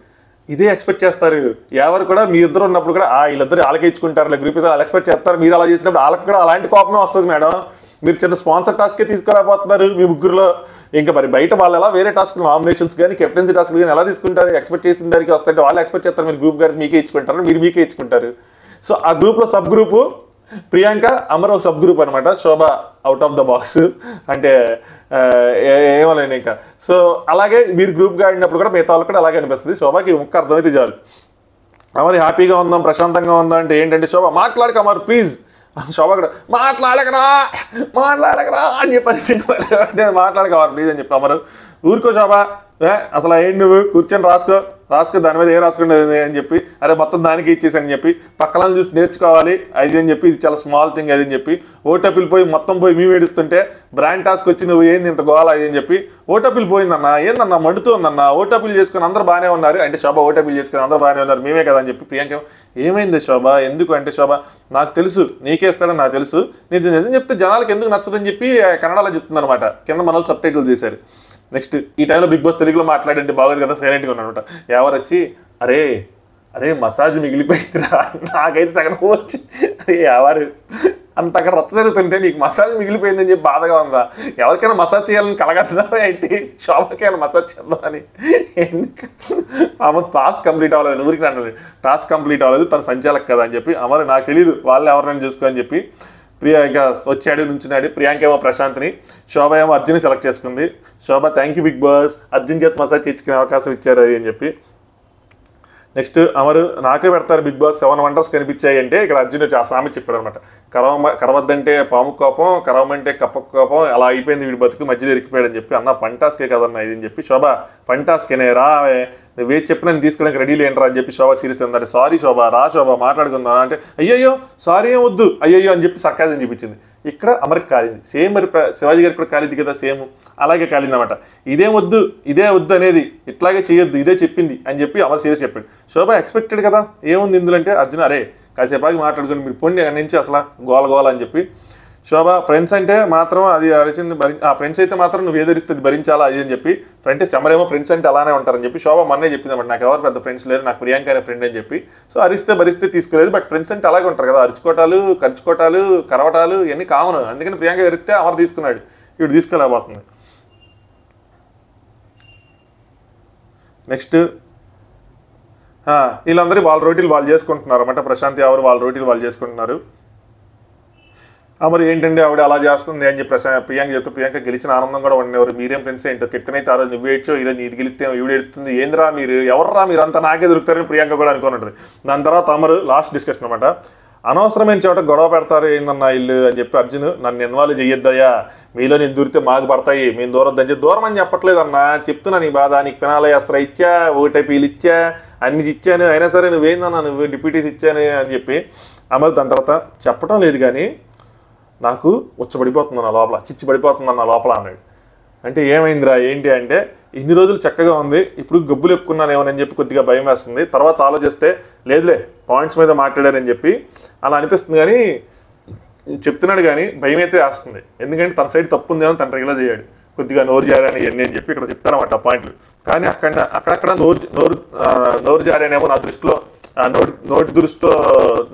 ఇదే ఎక్స్పెక్ట్ చేస్తారు. ఎవరు కూడా మీ ఇద్దరు ఉన్నప్పుడు కూడా ఆ వీళ్ళిద్దరు వాళ్ళకే ఇచ్చుకుంటారు. గ్రూప్ వాళ్ళు ఎక్స్పెక్ట్ చేస్తారు. మీరు అలా చేసినప్పుడు వాళ్ళకి కూడా అలాంటి కోపమే వస్తుంది మేడం. మీరు చిన్న స్పాన్సర్ టాస్కే తీసుకురాబోతున్నారు మీ ముగ్గురులో. ఇంకా మరి బయట వాళ్ళు ఎలా వేరే టాస్క్ నామినేషన్స్ కానీ కెప్టెన్సీ టాస్క్ కానీ ఎలా తీసుకుంటారు? ఎక్స్పెక్ట్ చేసిన దానికి వస్తుంటే వాళ్ళు ఎక్స్పెక్ట్ చేస్తారు మీరు గ్రూప్ గారికి మీకే ఇచ్చుకుంటారు మీరు మీకే ఇచ్చుకుంటారు. సో ఆ గ్రూప్లో సబ్ గ్రూపు ప్రియాంక అమర్ ఒక సబ్ గ్రూప్ అనమాట Shobha out of the box అంటే ఆ, ఏమలేను ఇంకా. సో అలాగే మీరు గ్రూప్గా ఆడినప్పుడు కూడా మిగతా వాళ్ళు కూడా అలాగే అనిపిస్తుంది. శోభకి ఒక్క అర్థమైతే చాలు. అమర్ హ్యాపీగా ఉందాం ప్రశాంతంగా ఉందాం అంటే ఏంటంటే శోభ మాట్లాడక అమర్ ప్లీజ్ శోభ కూడా మాట్లాడకరా మాట్లాడకరా అని చెప్పి మాట్లాడక ప్లీజ్ అని చెప్పి అమరు. ఊరుకో శోభ అసలు ఏంటి నువ్వు? కూర్చొని రాసుకో. రాసుకో దాని మీద ఏం రాసుకుంటుంది అని చెప్పి అరే మొత్తం దానికి ఇచ్చేసి అని చెప్పి పక్కన చూసి నేర్చుకోవాలి అది అని చెప్పి ఇది చాలా స్మాల్ థింగ్ అది అని చెప్పి ఓటపిల్ పోయి మొత్తం పోయి మేము ఏడుస్తుంటే బ్రాండ్ టాస్క్ వచ్చి నువ్వు ఏంది ఇంత గోల అది అని చెప్పి ఓటపిల్ పోయిందన్న ఏందన్న మండుతుందన్న ఓటపిల్ చేసుకుని అందరూ బాగానే ఉన్నారు. అంటే శోభ ఓటపిల్ చేసుకుని అందరూ బాగానే ఉన్నారు మేమే కదా అని చెప్పి ప్రియాంక ఏమైంది శోభ? ఎందుకు అంటే శోభ నాకు తెలుసు నీకేస్తాడని నాకు తెలుసు నీకు నిజం చెప్తే జనాలకు ఎందుకు నచ్చదని చెప్పి కన్నడలో చెప్తుంది అనమాట కింద మనల్ని సబ్ టైటిల్ చేశారు నెక్స్ట్ ఈ టైంలో బిగ్ బాస్ తెలుగులో మాట్లాడంటే బాగోదు కదా సైలెంట్గా ఉన్నాడు ఎవరు వచ్చి అరే అరే మసాజ్ మిగిలిపోయిందిరా. నాకైతే తగన వచ్చి అరే ఎవరు? అంత అక్కడ రచ్చ జరుగుతుంటే నీకు మసాజ్ మిగిలిపోయిందని చెప్పి బాధగా ఉందా? ఎవరికైనా మసాజ్ చేయాలని కలగన్నారా ఏంటి? షాప్కైనా మసాజ్ చేద్దామని. ఎందుకు? ఆమె టాస్క్ కంప్లీట్ అవ్వలేదు ఊరికి రాను టాస్క్ కంప్లీట్ అవ్వలేదు తన సంచాలక్ కదా అని చెప్పి అమరు నాకు తెలియదు వాళ్ళు ఎవరినైనా చూసుకో అని చెప్పి ప్రియాంక వచ్చాడు నుంచున్నాడు. ప్రియాంక ఏమో ప్రశాంత్ని. శోభ ఏమో అర్జున్ సెలెక్ట్ చేసుకుంది. Shobha thank you big boss Arjun చేత మసాజ్ చేర్చుకునే అవకాశం ఇచ్చారు అని చెప్పి. నెక్స్ట్ అమరు నాకే పెడతారు బిగ్ బాస్ సెవెన్ వండర్స్ కనిపించాయి అంటే ఇక్కడ అర్జున్ వచ్చి ఆ సామె చెప్పాడు అనమాట కరవ కరవద్దంటే పాము కోపం కరవమంటే కప్ప కోపం అలా అయిపోయింది వీడి బతుకు మధ్యలో ఇరికిపోయాడు అని చెప్పి అన్న పంటాస్కే కదన్న ఇది అని చెప్పి. శోభ పంటాస్కేనే రా నువ్వేది చెప్పిన నేను తీసుకోవడానికి రెడీ లేనరా అని చెప్పి శోభ సీరియస్ అందంటే సారీ శోభ రా శోభ మాట్లాడుకుందా అంటే అయ్యయ్యో సారీ ఏం వద్దు అయ్యయ్యో అని చెప్పి సర్కాజం చూపించింది. ఇక్కడ అమరికి కాలింది. సేమ్ మరి శివాజీ గారికి కూడా కాలింది కదా సేమ్. అలాగే కాలింది అనమాట ఇదే వద్దు ఇదే వద్దు అనేది ఇట్లాగే చేయొద్దు ఇదే చెప్పింది అని చెప్పి అమర్ సీరియస్ చెప్పాడు. శోభ ఎక్స్పెక్టెడ్ కదా ఏముంది ఇందులో అంటే అర్జున అరే కాసేపాకి మాట్లాడుకుని మీరు పొండి అక్కడి నుంచి అసలు గోల గోల అని చెప్పి శోభ ఫ్రెండ్స్ అంటే మాత్రం అది అరిచింది భరి ఆ ఫ్రెండ్స్ అయితే మాత్రం నువ్వు ఏదరిస్తుంది భరించాలా అది అని చెప్పి ఫ్రెండ్స్ చమరేమో ఫ్రెండ్స్ అంటే అలానే ఉంటారని చెప్పి శోభ మొన్నే చెప్పింది అన్నమాట నాకు ఎవరు పెద్ద ఫ్రెండ్స్ లేరు నాకు ప్రియాంక అనే ఫ్రెండ్ అని చెప్పి. సో అరిస్తే భరిస్తే తీసుకోలేదు బట్ ఫ్రెండ్స్ అంటే అలాగే ఉంటారు కదా అరుచుకోటాలు ఖర్చుకోటాలు కరవటాలు ఇవన్నీ కామన్. అందుకని ప్రియాంక ఎరిస్తే అమర్ తీసుకున్నాడు. ఇప్పుడు తీసుకోలేకపోతుంది నెక్స్ట్ వీళ్ళందరూ వాళ్ళ రోటీలు వాళ్ళు చేసుకుంటున్నారు అన్నమాట ప్రశాంత్ ఎవరు వాళ్ళ రోటీలు వాళ్ళు చేసుకుంటున్నారు. మరి ఏంటండి ఆవిడ అలా చేస్తుంది? అని చెప్పి ప్రియాంక చెప్తే ప్రియాంక గెలిచిన ఆనందం కూడా ఉండేవారు. మీరేం ఫ్రెండ్స్ ఏంటో కెప్టెన్ అయితే ఆ రోజు నువ్వు ఏడ్చో ఈరోజు నీది గెలిస్తే ఈవిడ ఎడుతుంది ఏంద్రా మీరు? ఎవర్రా మీరు? అంతా నాకే దొరుకుతారని ప్రియాంక కూడా అనుకుని ఉంటుంది. దాని తర్వాత అమరు లాస్ట్ డిస్కషన్ అనమాట అనవసరమైన చోట గొడవ పెడతారు ఏందన్నా ఇల్లు? అని చెప్పి అర్జున్ నన్ను ఇన్వాల్వ్ చెయ్యొద్దయ్యా మీలో నేను దూరితే మాకు పడతాయి. మేము దూరం అని చెప్పి దూరం అని చెప్పట్లేదన్నా. చెప్తున్నా నీ బాధ. నీకు పినాలయ అస్త్ర ఇచ్చా ఓటైపీలు ఇచ్చా అన్ని ఇచ్చాను. అయినా సరే నువ్వేందన్నా? నువ్వు డిప్యూటీస్ ఇచ్చాను? అని చెప్పి అమరు దాని తర్వాత చెప్పడం లేదు కానీ నాకు ఉచ్చబడిపోతుంది నా లోపల చిచ్చి పడిపోతుంది నా లోపల అన్నాడు. అంటే ఏమైందిరా ఏంటి అంటే ఇన్ని రోజులు చక్కగా ఉంది ఇప్పుడు గబ్బులు ఎక్కున్నానేమోనని చెప్పి కొద్దిగా భయం వేస్తుంది తర్వాత ఆలోచిస్తే లేదులే పాయింట్స్ మీద మాట్లాడారని చెప్పి అలా అనిపిస్తుంది కానీ చెప్తున్నాడు కానీ భయం అయితే వేస్తుంది. ఎందుకంటే తన సైడ్ తప్పు ఉందేమో తను రెగ్యులర్ చేయడు. కొద్దిగా నోరు జారని ఇవన్నీ అని చెప్పి ఇక్కడ చెప్తాను అన్నమాట పాయింట్లు. కానీ అక్కడ అక్కడక్కడ నోరు నోరు నోరు జారేనేమో నా దృష్టిలో నోటి నోటి దురుస్తో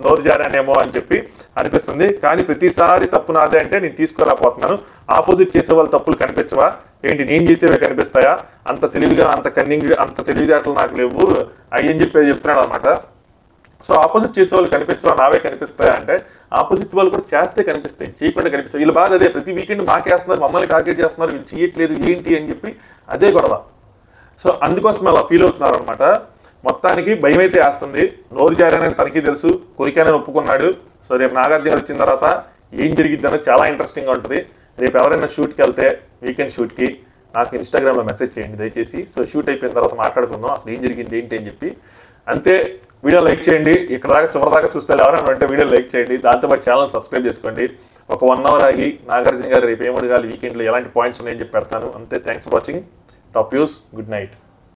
నోరు జారానేమో అని చెప్పి అనిపిస్తుంది. కానీ ప్రతిసారి తప్పు నాదే అంటే నేను తీసుకురాకపోతున్నాను ఆపోజిట్ చేసే వాళ్ళ తప్పులు కనిపించవా? ఏంటి నేను చేసేవే కనిపిస్తాయా? అంత తెలివిగా అంత కన్నింగ్ అంత తెలివితేటలు నాకు లేవు. అయ్యని చెప్పి చెప్తున్నాడు అనమాట సో ఆపోజిట్ చేసే వాళ్ళు కనిపించవా? నావే కనిపిస్తాయా అంటే ఆపోజిట్ వాళ్ళు కూడా చేస్తే కనిపిస్తాయి. చేయకుండా కనిపిస్తాయి. వీళ్ళు బాధ అదే ప్రతి వీకెండ్ మాకేస్తున్నారు మమ్మల్ని టార్గెట్ చేస్తున్నారు వీళ్ళు చేయట్లేదు ఏంటి అని చెప్పి అదే గొడవ. సో అందుకోసం అలా ఫీల్ అవుతున్నారు అనమాట మొత్తానికి భయం అయితే వేస్తుంది. నోరు జారని తనకి తెలుసు. కొరికానని ఒప్పుకున్నాడు. సో రేపు నాగార్జున వచ్చిన తర్వాత ఏం జరిగిద్ది చాలా ఇంట్రెస్టింగ్గా ఉంటుంది. రేపు ఎవరైనా షూట్కి వెళ్తే వీకెండ్ షూట్కి నాకు ఇన్స్టాగ్రామ్లో మెసేజ్ చేయండి. దయచేసి. సో షూట్ అయిపోయిన తర్వాత మాట్లాడుకుందాం. అసలు ఏం జరిగింది ఏంటి అని చెప్పి. అంతే వీడియో లైక్ చేయండి. ఇక్కడ దాకా చివరి దాకా చూస్తే ఎవరైనా ఉంటే వీడియో లైక్ చేయండి. దాంతోపాటు ఛానల్ సబ్స్క్రైబ్ చేసుకోండి. ఒక వన్ అవర్ ఆగి నాగార్జున గారు రేపు ఏమడగాలి వీకెండ్లో ఎలాంటి పాయింట్స్ ఉన్నాయని చెప్పి పెడతాను. అంతే thanks for watching top use good night